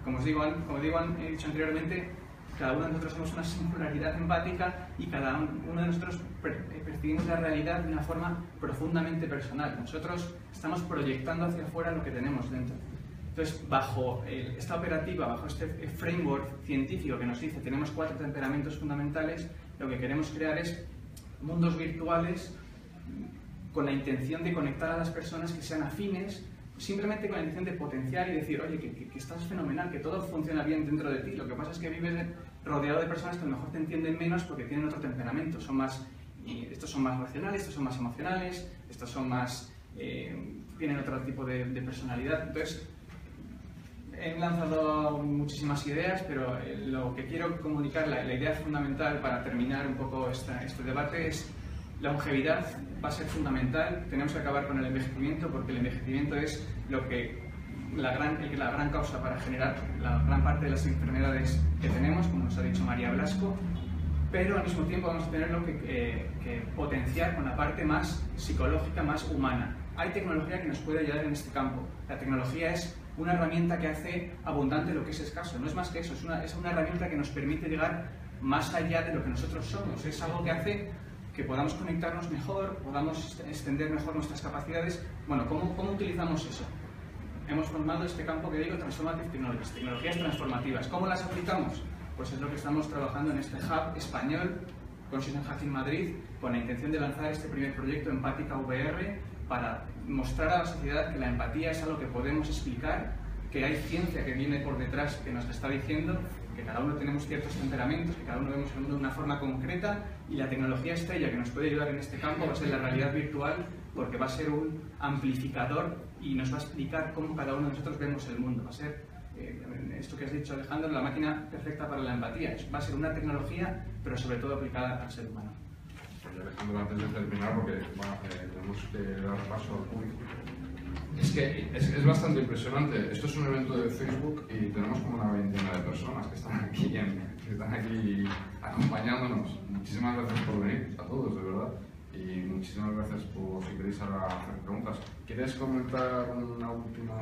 Speaker 4: Como os digo, como digo, he dicho anteriormente, cada uno de nosotros somos una singularidad empática y cada uno de nosotros eh, percibimos la realidad de una forma profundamente personal. Nosotros estamos proyectando hacia afuera lo que tenemos dentro. Entonces, bajo esta operativa, bajo este framework científico que nos dice tenemos cuatro temperamentos fundamentales, lo que queremos crear es mundos virtuales con la intención de conectar a las personas que sean afines, simplemente con la intención de potenciar y decir, oye, que, estás fenomenal, que todo funciona bien dentro de ti. Lo que pasa es que vives rodeado de personas que a lo mejor te entienden menos porque tienen otro temperamento. Son más, estos son más racionales, estos son más emocionales, estos son más, eh, tienen otro tipo de, de personalidad. Entonces, he lanzado muchísimas ideas, pero eh, lo que quiero comunicar, la, idea fundamental para terminar un poco esta, este debate es la longevidad va a ser fundamental. Tenemos que acabar con el envejecimiento porque el envejecimiento es lo que la gran, la gran causa para generar la gran parte de las enfermedades que tenemos, como nos ha dicho María Blasco, pero al mismo tiempo vamos a tenerlo que, que potenciar con la parte más psicológica, más humana. Hay tecnología que nos puede ayudar en este campo. La tecnología es una herramienta que hace abundante lo que es escaso. No es más que eso, es una, es una herramienta que nos permite llegar más allá de lo que nosotros somos. Es algo que hace que podamos conectarnos mejor, podamos extender mejor nuestras capacidades. Bueno, ¿cómo, cómo utilizamos eso? Hemos formado este campo que digo Transformative Technologies, tecnologías transformativas. ¿Cómo las aplicamos? Pues es lo que estamos trabajando en este hub español, Consciousness Hacking Madrid, con la intención de lanzar este primer proyecto Empática VR para mostrar a la sociedad que la empatía es algo que podemos explicar, que hay ciencia que viene por detrás que nos está diciendo que cada uno tenemos ciertos temperamentos, que cada uno vemos el mundo de una forma concreta y la tecnología estrella que nos puede ayudar en este campo va a ser la realidad virtual porque va a ser un amplificador y nos va a explicar cómo cada uno de nosotros vemos el mundo. Va a ser, eh, esto que has dicho Alejandro, la máquina perfecta para la empatía. Va a ser una tecnología, pero sobre todo aplicada al ser humano.
Speaker 2: Alejandro, antes de terminar, porque eh, tenemos que dar paso al público. Es que es, bastante impresionante. Esto es un evento de Facebook y tenemos como una veintena de personas que están aquí, que están aquí acompañándonos. Muchísimas gracias por venir, a todos, de verdad. Y muchísimas gracias por si queréis ahora hacer preguntas. ¿Quieres comentar una última,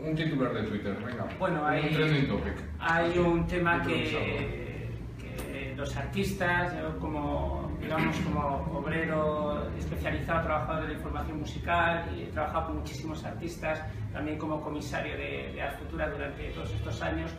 Speaker 2: un titular de Twitter? Venga,
Speaker 3: bueno, hay, un trending topic. Hay un tema que, que los artistas, como digamos, como obrero especializado, trabajador de la información musical y he trabajado con muchísimos artistas, también como comisario de, de Futura durante todos estos años,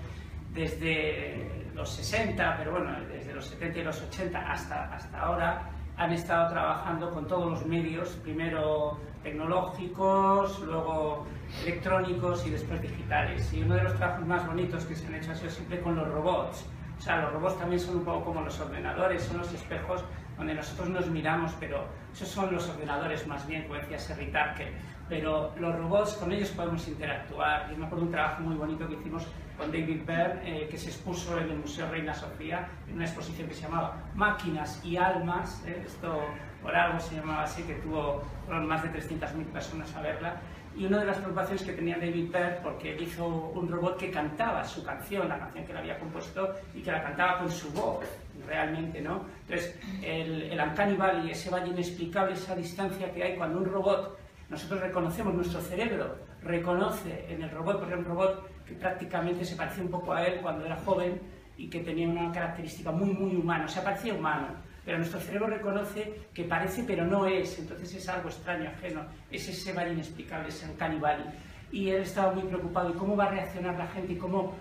Speaker 3: desde los 60, pero bueno, desde los 70 y los 80 hasta, hasta ahora, han estado trabajando con todos los medios, primero tecnológicos, luego electrónicos y después digitales. Y uno de los trabajos más bonitos que se han hecho ha sido siempre con los robots. O sea, los robots también son un poco como los ordenadores, son los espejos donde nosotros nos miramos, pero esos son los ordenadores más bien, como decía Serri Tarker, pero los robots, con ellos podemos interactuar. Yo me acuerdo de un trabajo muy bonito que hicimos con David Byrne, eh, que se expuso en el Museo Reina Sofía, en una exposición que se llamaba Máquinas y Almas, eh, esto por algo se llamaba así, que tuvo fueron más de 300.000 personas a verla, y una de las preocupaciones que tenía David Byrne, porque él hizo un robot que cantaba su canción, la canción que él había compuesto, y que la cantaba con su voz, realmente, ¿no? Entonces, el, el Uncanny Valley, ese valle inexplicable, esa distancia que hay cuando un robot, nosotros reconocemos, nuestro cerebro reconoce en el robot, porque era un robot que prácticamente se parecía un poco a él cuando era joven y que tenía una característica muy, muy humana, o sea, parecía humano, pero nuestro cerebro reconoce que parece pero no es, entonces es algo extraño, ajeno, es ese valle inexplicable, ese Uncanny. Y él estaba muy preocupado, ¿y cómo va a reaccionar la gente? ¿Y cómo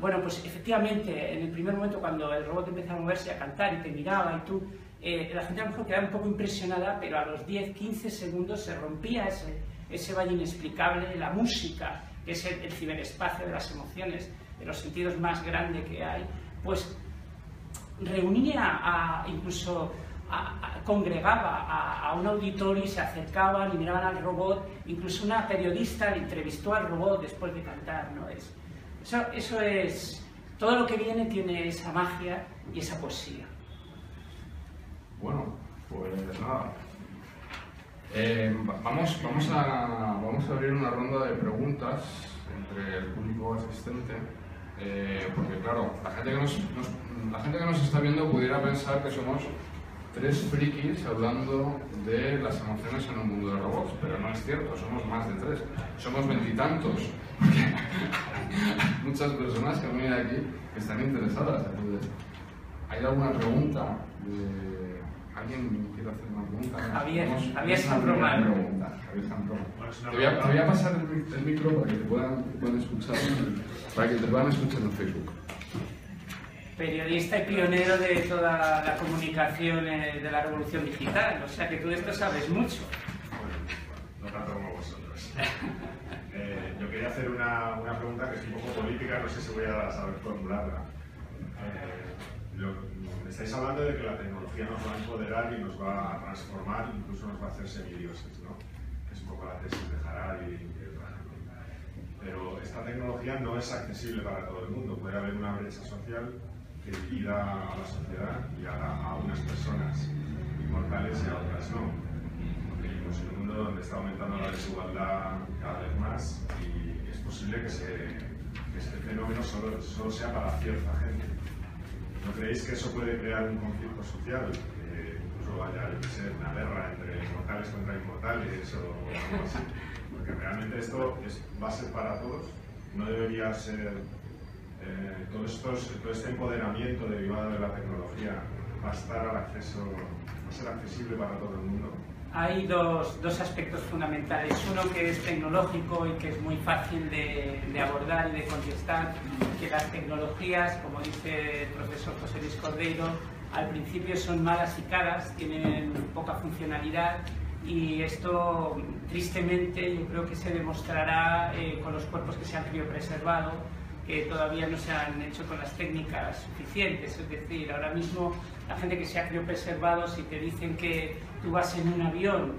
Speaker 3: bueno, pues efectivamente, en el primer momento cuando el robot empezó a moverse, a cantar y te miraba y tú, eh, la gente a lo mejor quedaba un poco impresionada, pero a los 10, 15 segundos se rompía ese, ese valle inexplicable, la música, que es el, ciberespacio de las emociones, de los sentidos más grandes que hay, pues reunía a, incluso congregaba a, un auditorio y se acercaban y miraban al robot, incluso una periodista entrevistó al robot después de cantar, ¿no? Es, eso, es, todo lo que viene tiene esa magia y esa poesía.
Speaker 2: Bueno, pues nada. Eh, vamos, vamos, a, vamos a abrir una ronda de preguntas entre el público asistente, eh, porque claro, la gente, que nos, la gente que nos está viendo pudiera pensar que somos tres frikis hablando de las emociones en un mundo de robots, pero no es cierto, somos más de tres, somos veintitantos. Muchas personas que han venido aquí están interesadas. ¿Hay alguna pregunta? ¿Alguien quiere hacer una pregunta?
Speaker 3: Javier, Javier San Román.
Speaker 2: Te voy, a, te voy a pasar el, micro para que te puedan, puedan escuchar, para que te puedan escuchar en Facebook
Speaker 3: periodista y pionero de toda la comunicación eh, de la revolución digital, o sea que tú de esto sabes mucho.
Speaker 5: Bueno, no tanto como vosotros. Eh, yo quería hacer una, una, pregunta que es un poco política, no sé si voy a saber formularla. Eh, estáis hablando de que la tecnología nos va a empoderar y nos va a transformar, incluso nos va a hacer semidioses, ¿no? Que es un poco la tesis de Harari y Pero esta tecnología no es accesible para todo el mundo. Puede haber una brecha social que divida a la sociedad y a, unas personas inmortales y a otras no. Vivimos en un mundo donde está aumentando la desigualdad cada vez más y es posible que, este fenómeno solo, solo, sea para cierta gente. ¿No creéis que eso puede crear un conflicto social? Que incluso vaya a ser una guerra entre inmortales contra inmortales o algo así. Porque realmente esto va a ser para todos, no debería ser eh, todo, todo, este empoderamiento derivado de la tecnología va a estar al acceso, va a ser accesible para todo el mundo?
Speaker 3: Hay dos, dos, aspectos fundamentales. Uno que es tecnológico y que es muy fácil de, de, abordar y de contestar, que las tecnologías, como dice el profesor José Luis Cordeiro, al principio son malas y caras, tienen poca funcionalidad y esto tristemente yo creo que se demostrará eh, con los cuerpos que se han criopreservado que todavía no se han hecho con las técnicas suficientes. Es decir, ahora mismo la gente que se ha criopreservado, si te dicen que tú vas en un avión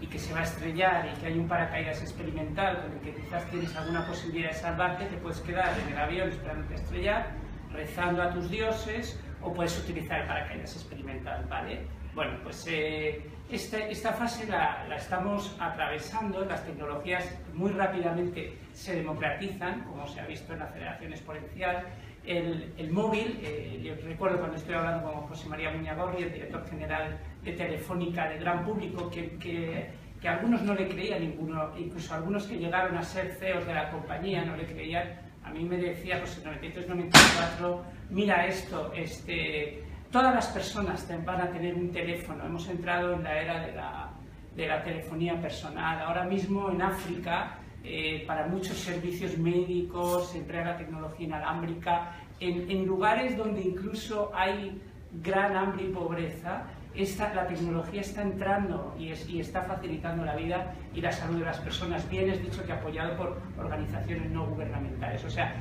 Speaker 3: y que se va a estrellar y que hay un paracaídas experimental con el que quizás tienes alguna posibilidad de salvarte, te puedes quedar en el avión esperando estrellar, rezando a tus dioses, o puedes utilizar el paracaídas experimental, ¿vale? Bueno, pues eh, este, esta, fase la, estamos atravesando, las tecnologías muy rápidamente se democratizan, como se ha visto en la aceleración exponencial. El, móvil, eh, yo recuerdo cuando estoy hablando con José María Muñagorri, el director general de Telefónica del gran público, que, que, algunos no le creían, ninguno, incluso algunos que llegaron a ser CEOs de la compañía no le creían. A mí me decía, pues en 93-94, mira esto, este, Todas las personas van a tener un teléfono. Hemos entrado en la era de la, de la telefonía personal. Ahora mismo en África, eh, para muchos servicios médicos, la tecnología inalámbrica. En, en lugares donde incluso hay gran hambre y pobreza, esta, la tecnología está entrando y, es, y, está facilitando la vida y la salud de las personas. Bien es dicho que apoyado por organizaciones no gubernamentales. O sea,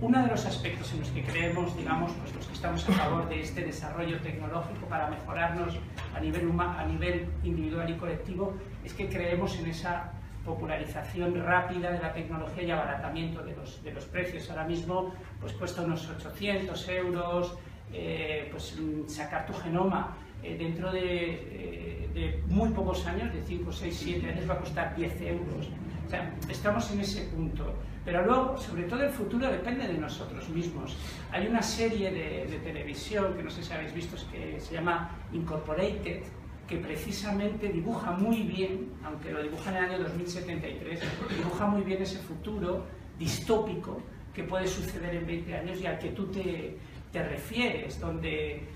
Speaker 3: uno de los aspectos en los que creemos, digamos, pues los que estamos a favor de este desarrollo tecnológico para mejorarnos a nivel, a nivel individual y colectivo, es que creemos en esa popularización rápida de la tecnología y abaratamiento de los, de los precios. Ahora mismo pues cuesta unos 800 euros eh, pues, sacar tu genoma. Eh, dentro de, de, muy pocos años, de 5, 6, 7 años, va a costar 10 euros. O sea, estamos en ese punto. Pero luego, sobre todo el futuro depende de nosotros mismos. Hay una serie de, de televisión que no sé si habéis visto, que se llama Incorporated, que precisamente dibuja muy bien, aunque lo dibuja en el año 2073, dibuja muy bien ese futuro distópico que puede suceder en 20 años y al que tú te, te refieres, donde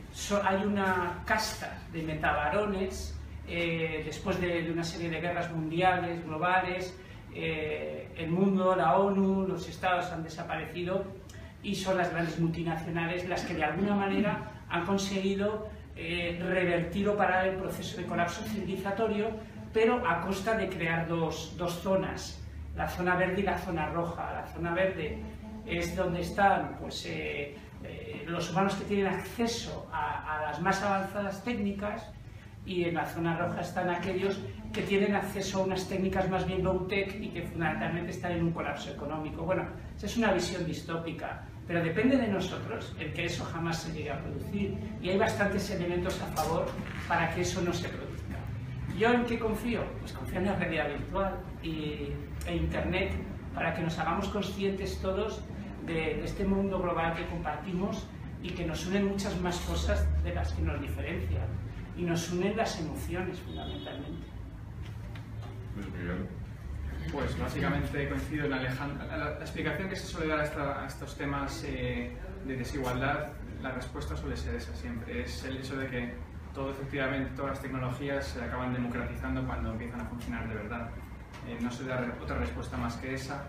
Speaker 3: hay una casta de metabarones eh, después de, una serie de guerras mundiales, globales, eh, el mundo, la ONU, los estados han desaparecido y son las grandes multinacionales las que de alguna manera han conseguido eh, revertir o parar el proceso de colapso civilizatorio, pero a costa de crear dos, dos, zonas, la zona verde y la zona roja. La zona verde es donde están pues, eh, eh, los humanos que tienen acceso a, a, las más avanzadas técnicas y en la zona roja están aquellos que tienen acceso a unas técnicas más bien low-tech y que fundamentalmente están en un colapso económico. Bueno, esa es una visión distópica pero depende de nosotros el que eso jamás se llegue a producir. Y hay bastantes elementos a favor para que eso no se produzca. ¿Yo en qué confío? Pues confío en la realidad virtual y, e Internet para que nos hagamos conscientes todos de, de este mundo global que compartimos y que nos unen muchas más cosas de las que nos diferencian. Y nos unen las emociones fundamentalmente.
Speaker 2: Pues Miguel.
Speaker 4: Pues básicamente coincido en Alejandro. La, explicación que se suele dar a, esta, a estos temas eh, de desigualdad, la respuesta suele ser esa siempre. Es el hecho de que todo, efectivamente, todas las tecnologías se acaban democratizando cuando empiezan a funcionar de verdad. Eh, no se da otra respuesta más que esa.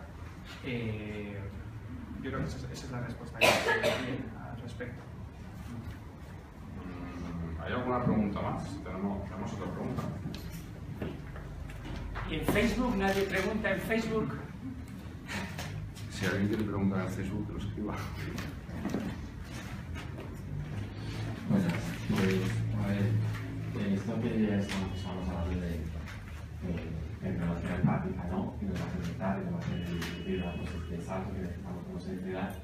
Speaker 4: Eh, yo creo que esa, es la respuesta que al respecto.
Speaker 2: ¿Hay alguna pregunta más? Tenemos, tenemos otra pregunta.
Speaker 3: Y en Facebook nadie pregunta en Facebook.
Speaker 2: Si alguien quiere preguntar en Facebook, que lo escriba.
Speaker 6: Bueno, pues, a ver, esto que estamos, estamos hablando de, de tecnología empática, ¿no? Que nos va a conectar, que nos va a hacer vibrar pues, este salto que necesitamos como sensibilidad.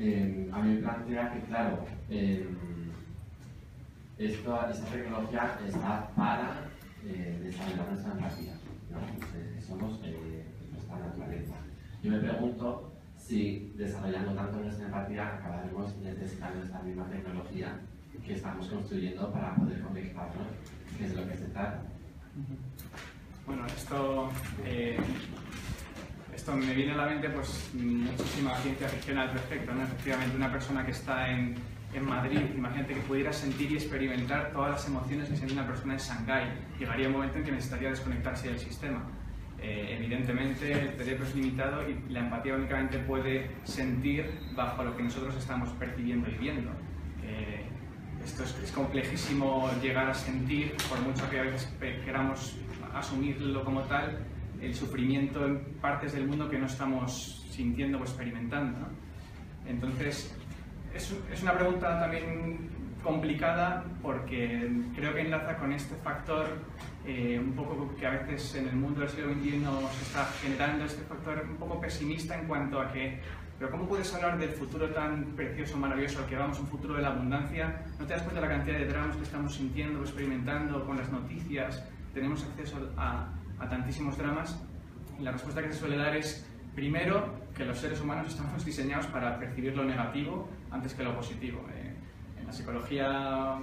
Speaker 6: Eh, a mí me plantea que, claro, eh, esto, esta tecnología está para eh, desarrollar nuestra empatía. Pues, somos eh, nuestra naturaleza. Yo me pregunto si desarrollando tanto nuestra empatía acabaremos necesitando esta misma tecnología que estamos construyendo para poder conectarnos, que es lo que se trata.
Speaker 4: Bueno, esto, eh, esto me viene a la mente pues muchísima ciencia ficción al respecto, ¿no? Efectivamente, una persona que está en, en Madrid, imagínate que pudiera sentir y experimentar todas las emociones que siente una persona en Shanghái. Llegaría un momento en que necesitaría desconectarse del sistema. Eh, evidentemente el cerebro es limitado y la empatía únicamente puede sentir bajo lo que nosotros estamos percibiendo y viendo. Eh, esto es, es, complejísimo llegar a sentir, por mucho que a veces queramos asumirlo como tal, el sufrimiento en partes del mundo que no estamos sintiendo o experimentando. ¿no? Entonces, es, una pregunta también complicada porque creo que enlaza con este factor eh, un poco que a veces en el mundo del siglo XXI se está generando este factor un poco pesimista en cuanto a que, pero ¿cómo puedes hablar del futuro tan precioso, maravilloso al que vamos, un futuro de la abundancia? ¿No te das cuenta de la cantidad de dramas que estamos sintiendo, experimentando con las noticias? Tenemos acceso a, a tantísimos dramas y la respuesta que se suele dar es, primero, que los seres humanos estamos diseñados para percibir lo negativo antes que lo positivo. Eh, en la psicología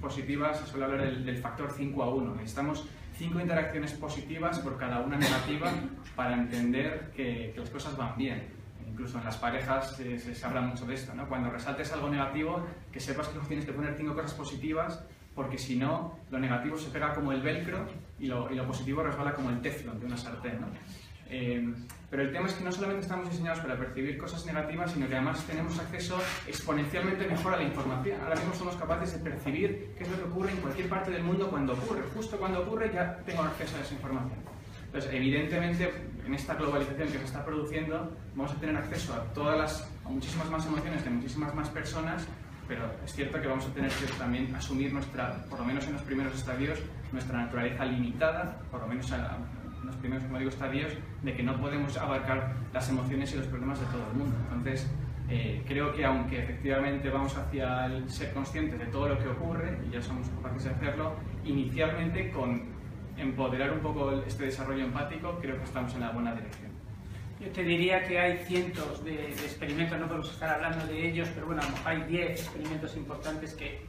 Speaker 4: positiva se suele hablar del, del, factor 5 a 1. Necesitamos cinco interacciones positivas por cada una negativa para entender que, que las cosas van bien. Incluso en las parejas eh, se, se, habla mucho de esto. ¿no? Cuando resaltes algo negativo, que sepas que tienes que poner cinco cosas positivas porque si no, lo negativo se pega como el velcro y lo, y lo positivo resbala como el teflon de una sartén. ¿no? Eh, pero el tema es que no solamente estamos diseñados para percibir cosas negativas, sino que además tenemos acceso exponencialmente mejor a la información. Ahora mismo somos capaces de percibir qué es lo que ocurre en cualquier parte del mundo cuando ocurre. Justo cuando ocurre ya tengo acceso a esa información. Entonces, evidentemente, en esta globalización que se está produciendo, vamos a tener acceso a todas las, a muchísimas más emociones de muchísimas más personas, pero es cierto que vamos a tener que también asumir nuestra, por lo menos en los primeros estadios, nuestra naturaleza limitada, por lo menos a, los primeros, como digo, estadios de que no podemos abarcar las emociones y los problemas de todo el mundo. Entonces, eh, creo que aunque efectivamente vamos hacia el ser conscientes de todo lo que ocurre, y ya somos capaces de hacerlo, inicialmente con empoderar un poco este desarrollo empático, creo que estamos en la buena dirección.
Speaker 3: Yo te diría que hay cientos de, de experimentos, no podemos estar hablando de ellos, pero bueno, hay 10 experimentos importantes que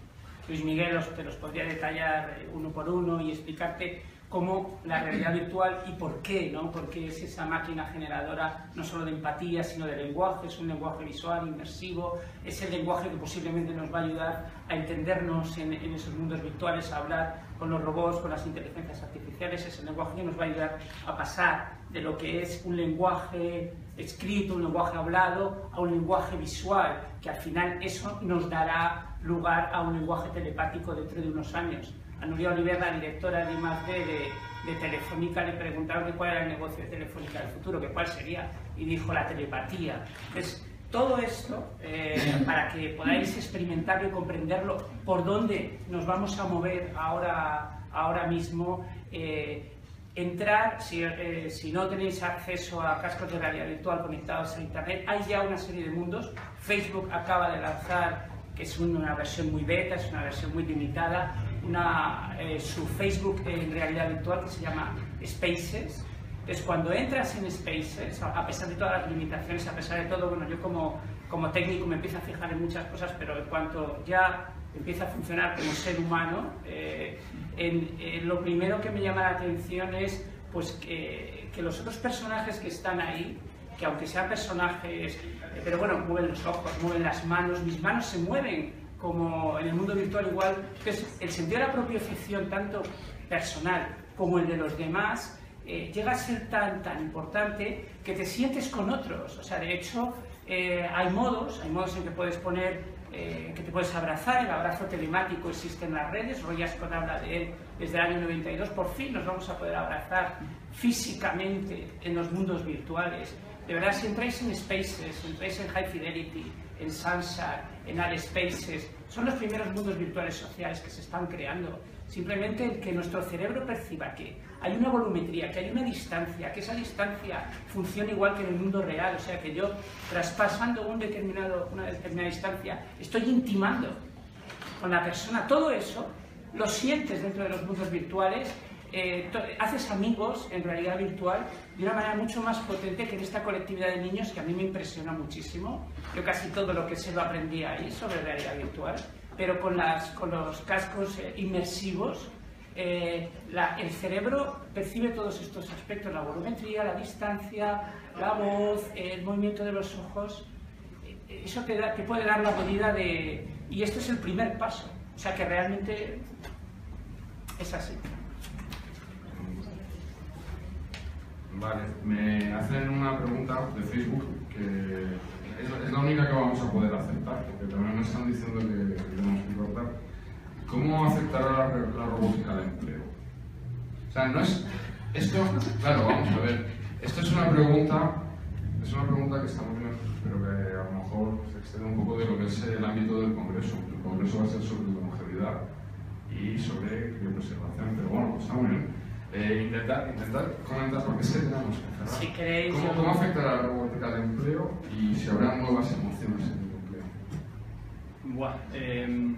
Speaker 3: Luis Miguel te los podría detallar eh, uno por uno y explicarte cómo la realidad virtual y por qué, ¿no? Porque es esa máquina generadora no solo de empatía, sino de lenguaje, es un lenguaje visual, inmersivo, es el lenguaje que posiblemente nos va a ayudar a entendernos en, en esos mundos virtuales, a hablar con los robots, con las inteligencias artificiales, es el lenguaje que nos va a ayudar a pasar de lo que es un lenguaje escrito, un lenguaje hablado, a un lenguaje visual, que al final eso nos dará lugar a un lenguaje telepático dentro de unos años a Nuria Oliver, la directora de I+D de, de Telefónica, le preguntaron que cuál era el negocio de Telefónica del futuro, que cuál sería, y dijo la telepatía. Entonces, todo esto, eh, para que podáis experimentarlo y comprenderlo, por dónde nos vamos a mover ahora, ahora mismo, eh, entrar, si, eh, si, no tenéis acceso a cascos de realidad virtual conectados a Internet, hay ya una serie de mundos. Facebook acaba de lanzar, que es una versión muy beta, es una versión muy limitada, una, eh, su Facebook en realidad virtual que se llama Spaces. Entonces, cuando entras en Spaces, a pesar de todas las limitaciones, a pesar de todo, bueno, yo como, como técnico me empiezo a fijar en muchas cosas, pero en cuanto ya empieza a funcionar como ser humano, eh, en, en lo primero que me llama la atención es pues, que, que los otros personajes que están ahí, que aunque sean personajes, eh, pero bueno, mueven los ojos, mueven las manos, mis manos se mueven como en el mundo virtual igual, que es el sentido de la propia ficción, tanto personal como el de los demás, eh, llega a ser tan, tan importante que te sientes con otros. O sea, de hecho, eh, hay modos, hay modos en que puedes poner, eh, que te puedes abrazar, el abrazo telemático existe en las redes, Roy Ascott habla de él desde el año 92, por fin nos vamos a poder abrazar físicamente en los mundos virtuales. De verdad, si entráis en Spaces, si entráis en High Fidelity, en Sansar, en All Spaces, son los primeros mundos virtuales sociales que se están creando. Simplemente el que nuestro cerebro perciba que hay una volumetría, que hay una distancia, que esa distancia funciona igual que en el mundo real, o sea que yo traspasando un determinado, una determinada distancia estoy intimando con la persona, todo eso lo sientes dentro de los mundos virtuales eh, haces amigos en realidad virtual de una manera mucho más potente que en esta colectividad de niños que a mí me impresiona muchísimo. Yo casi todo lo que sé lo aprendí ahí sobre realidad virtual, pero con, las, con los cascos eh, inmersivos, eh, el cerebro percibe todos estos aspectos, la volumetría, la distancia, la voz, el movimiento de los ojos. Eh, eso te, da, te puede dar la medida de... Y este es el primer paso. O sea que realmente es así.
Speaker 2: Vale, me hacen una pregunta de Facebook que es, la única que vamos a poder aceptar, porque también me están diciendo que, que tenemos que cortar. ¿Cómo afectará la, la, robótica al empleo? O sea, no es. Esto, claro, vamos a ver. Esto es una pregunta, es una pregunta que está muy bien, pero que a lo mejor se extiende un poco de lo que es el ámbito del Congreso. El Congreso va a ser sobre longevidad y sobre criopreservación, pero bueno, está muy bien. Eh, intentar, intentar comentar, porque es que tenemos que cerrar.
Speaker 3: Si queréis,
Speaker 2: ¿Cómo, ¿Cómo, afectará la robótica al empleo y si habrá nuevas emociones en el empleo?
Speaker 4: Buah, eh,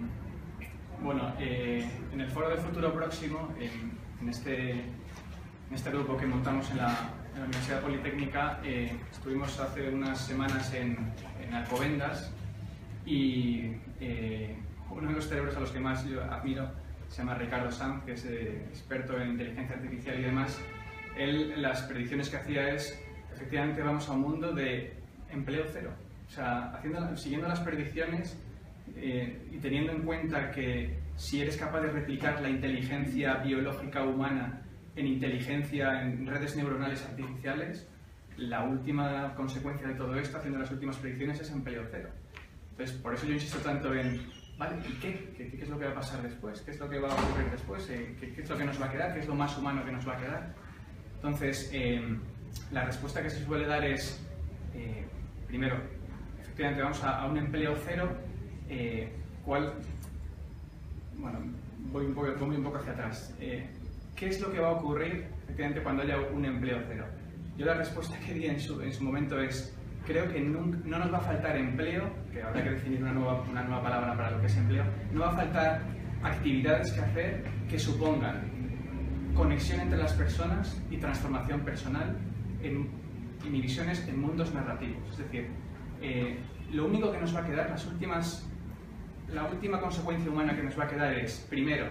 Speaker 4: bueno, eh, en el foro de futuro próximo, en, en, este, en este grupo que montamos en la, en la Universidad Politécnica, eh, estuvimos hace unas semanas en, en Alcobendas y eh, uno de los cerebros a los que más yo admiro se llama Ricardo Sanz, que es eh, experto en inteligencia artificial y demás. Él, las predicciones que hacía es, efectivamente, vamos a un mundo de empleo cero. O sea, haciendo, siguiendo las predicciones eh, y teniendo en cuenta que si eres capaz de replicar la inteligencia biológica humana en inteligencia, en redes neuronales artificiales, la última consecuencia de todo esto, haciendo las últimas predicciones, es empleo cero. Entonces, por eso yo insisto tanto en ¿Vale? ¿Y qué? qué? qué? es lo que va a pasar después? ¿Qué es lo que va a ocurrir después? Eh, ¿Qué, ¿Qué, es lo que nos va a quedar? ¿Qué es lo más humano que nos va a quedar? Entonces, eh, la respuesta que se suele dar es, eh, primero, efectivamente vamos a, a un empleo cero, ¿cuál? Bueno, voy un, poco, voy un poco hacia atrás. ¿qué es lo que va a ocurrir efectivamente cuando haya un empleo cero? Yo la respuesta que di en su, en su momento es, creo que no nos va a faltar empleo, que habrá que definir una nueva, una nueva palabra para lo que es empleo, no va a faltar actividades que hacer que supongan conexión entre las personas y transformación personal en, inhibiciones en mundos narrativos. Es decir, eh, lo único que nos va a quedar, las últimas, la última consecuencia humana que nos va a quedar es, primero,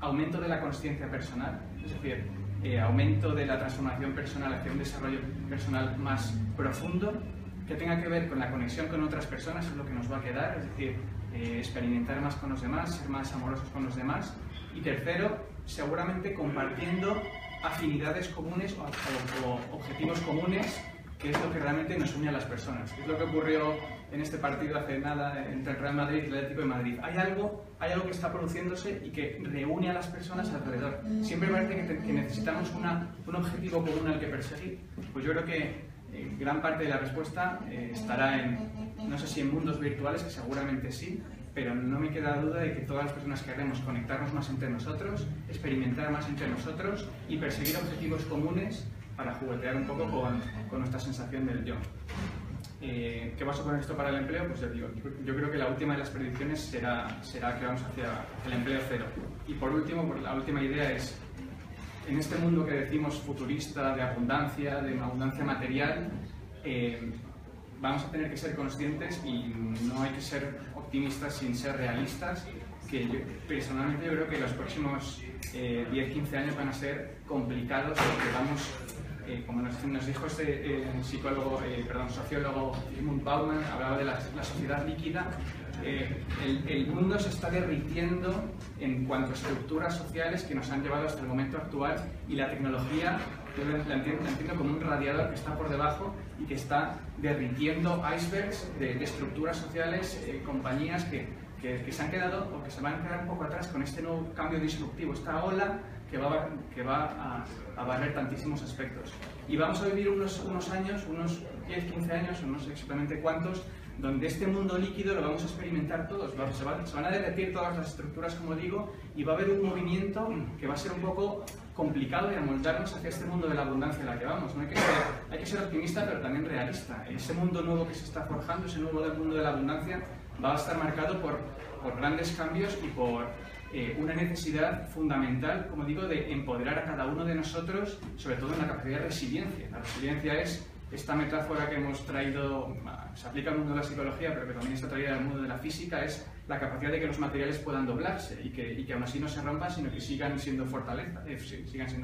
Speaker 4: aumento de la conciencia personal, es decir, eh, aumento de la transformación personal hacia un desarrollo personal más profundo, que tenga que ver con la conexión con otras personas, es lo que nos va a quedar, es decir, eh, experimentar más con los demás, ser más amorosos con los demás. Y tercero, seguramente compartiendo afinidades comunes o, objetivos comunes, que es lo que realmente nos une a las personas. Es lo que ocurrió en este partido hace nada entre el Real Madrid y el Atlético de Madrid. Hay algo, hay algo que está produciéndose y que reúne a las personas alrededor. Siempre parece que, necesitamos una, un objetivo común al que perseguir. Pues yo creo que eh, gran parte de la respuesta eh, estará en, no sé si en mundos virtuales, que seguramente sí, pero no me queda duda de que todas las personas queremos conectarnos más entre nosotros, experimentar más entre nosotros y perseguir objetivos comunes para juguetear un poco con, con nuestra sensación del yo. Eh, ¿Qué va a suponer esto para el empleo? Pues digo, yo creo que la última de las predicciones será, será que vamos hacia el empleo cero. Y por último, la última idea es, en este mundo que decimos futurista, de abundancia, de abundancia material, eh, vamos a tener que ser conscientes y no hay que ser optimistas sin ser realistas, que yo, personalmente yo creo que los próximos 10-15 eh, años van a ser complicados porque vamos, eh, como nos, dijo este eh, psicólogo, perdón, sociólogo Edmund Bauman, hablaba de la, sociedad líquida, el, el, mundo se está derritiendo en cuanto a estructuras sociales que nos han llevado hasta el momento actual y la tecnología yo la entiendo, como un radiador que está por debajo y que está derritiendo icebergs de, estructuras sociales, eh, compañías que, que, se han quedado o que se van a quedar un poco atrás con este nuevo cambio disruptivo, esta ola que va, que va a, a barrer tantísimos aspectos. Y vamos a vivir unos, unos años, unos 10, 15 años, no sé exactamente cuántos, donde este mundo líquido lo vamos a experimentar todos. Se, van a derretir todas las estructuras, como digo, y va a haber un movimiento que va a ser un poco complicado de amoldarnos hacia este mundo de la abundancia en la que vamos. ¿no? Hay, que ser, hay que ser optimista, pero también realista. Ese mundo nuevo que se está forjando, ese nuevo mundo de la abundancia, va a estar marcado por, por grandes cambios y por eh, una necesidad fundamental, como digo, de empoderar a cada uno de nosotros, sobre todo en la capacidad de resiliencia. La resiliencia es esta metáfora que hemos traído, se aplica al mundo de la psicología, pero que también está traída al mundo de la física, es la capacidad de que los materiales puedan doblarse y que, y que aún así no se rompan, sino que sigan siendo, eh,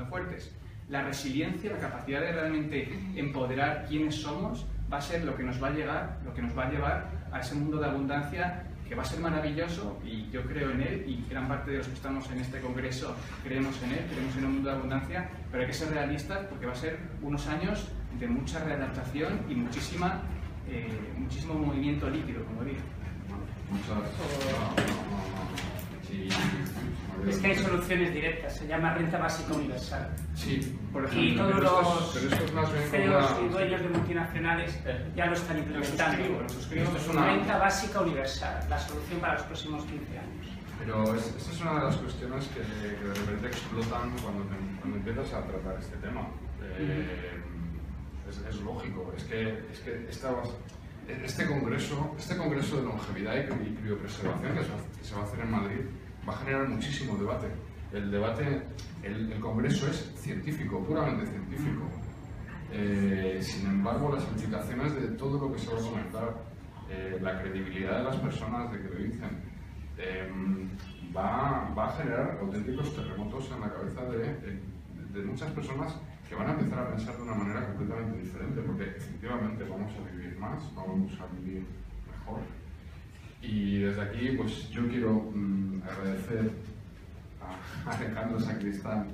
Speaker 4: fuertes. La resiliencia, la capacidad de realmente empoderar quiénes somos, va a ser lo que nos va a llegar, lo que nos va a llevar a ese mundo de abundancia que va a ser maravilloso y yo creo en él y gran parte de los que estamos en este congreso creemos en él, creemos en un mundo de abundancia, pero hay que ser realistas porque va a ser unos años de mucha readaptación y muchísima, eh, muchísimo movimiento líquido, como digo.
Speaker 3: Es que hay soluciones directas, se llama renta básica universal.
Speaker 2: Sí,
Speaker 3: por ejemplo. Y todos los CEOs y dueños de multinacionales ya lo están implementando. es una renta básica universal, la solución para los próximos 15 años.
Speaker 2: Pero esta es una de las cuestiones que, de repente explotan cuando, cuando empiezas a tratar este tema. Eh, es, lógico, es que, es que este, congreso, este congreso de longevidad y criopreservación que se va a hacer en Madrid va a generar muchísimo debate. El debate, el, congreso es científico, puramente científico. Eh, sin embargo, las implicaciones de todo lo que se va a comentar, eh, la credibilidad de las personas de que lo dicen, eh, va, a generar auténticos terremotos en la cabeza de muchas personas que van a empezar a pensar de una manera completamente diferente, porque efectivamente vamos a vivir más, vamos a vivir mejor. Y desde aquí, pues yo quiero mm, agradecer a Alejandro Sacristán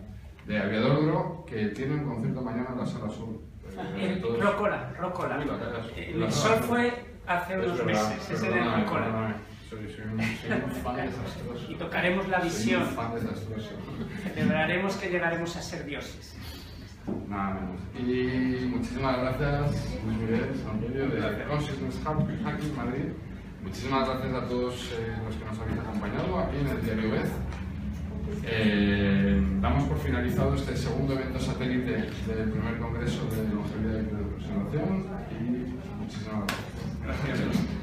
Speaker 2: de Aviador que tiene un concierto mañana en la Sala Sur.
Speaker 3: Eh, Rocola, Rocola. el sol fue hace unos meses, ese de Rocola.
Speaker 2: Soy, soy, un, soy, un, fan desastroso.
Speaker 3: Y tocaremos la visión.
Speaker 2: Soy un fan desastroso.
Speaker 3: Celebraremos que llegaremos a ser dioses.
Speaker 2: Nada menos. Y muchísimas gracias, Luis Miguel Antonio de Consciousness Hacking Madrid. Muchísimas gracias a todos eh, los que nos habéis acompañado aquí en el diario Vez. Eh, damos por finalizado este segundo evento satélite del primer congreso de longevidad y de y muchísimas gracias.
Speaker 4: Gracias.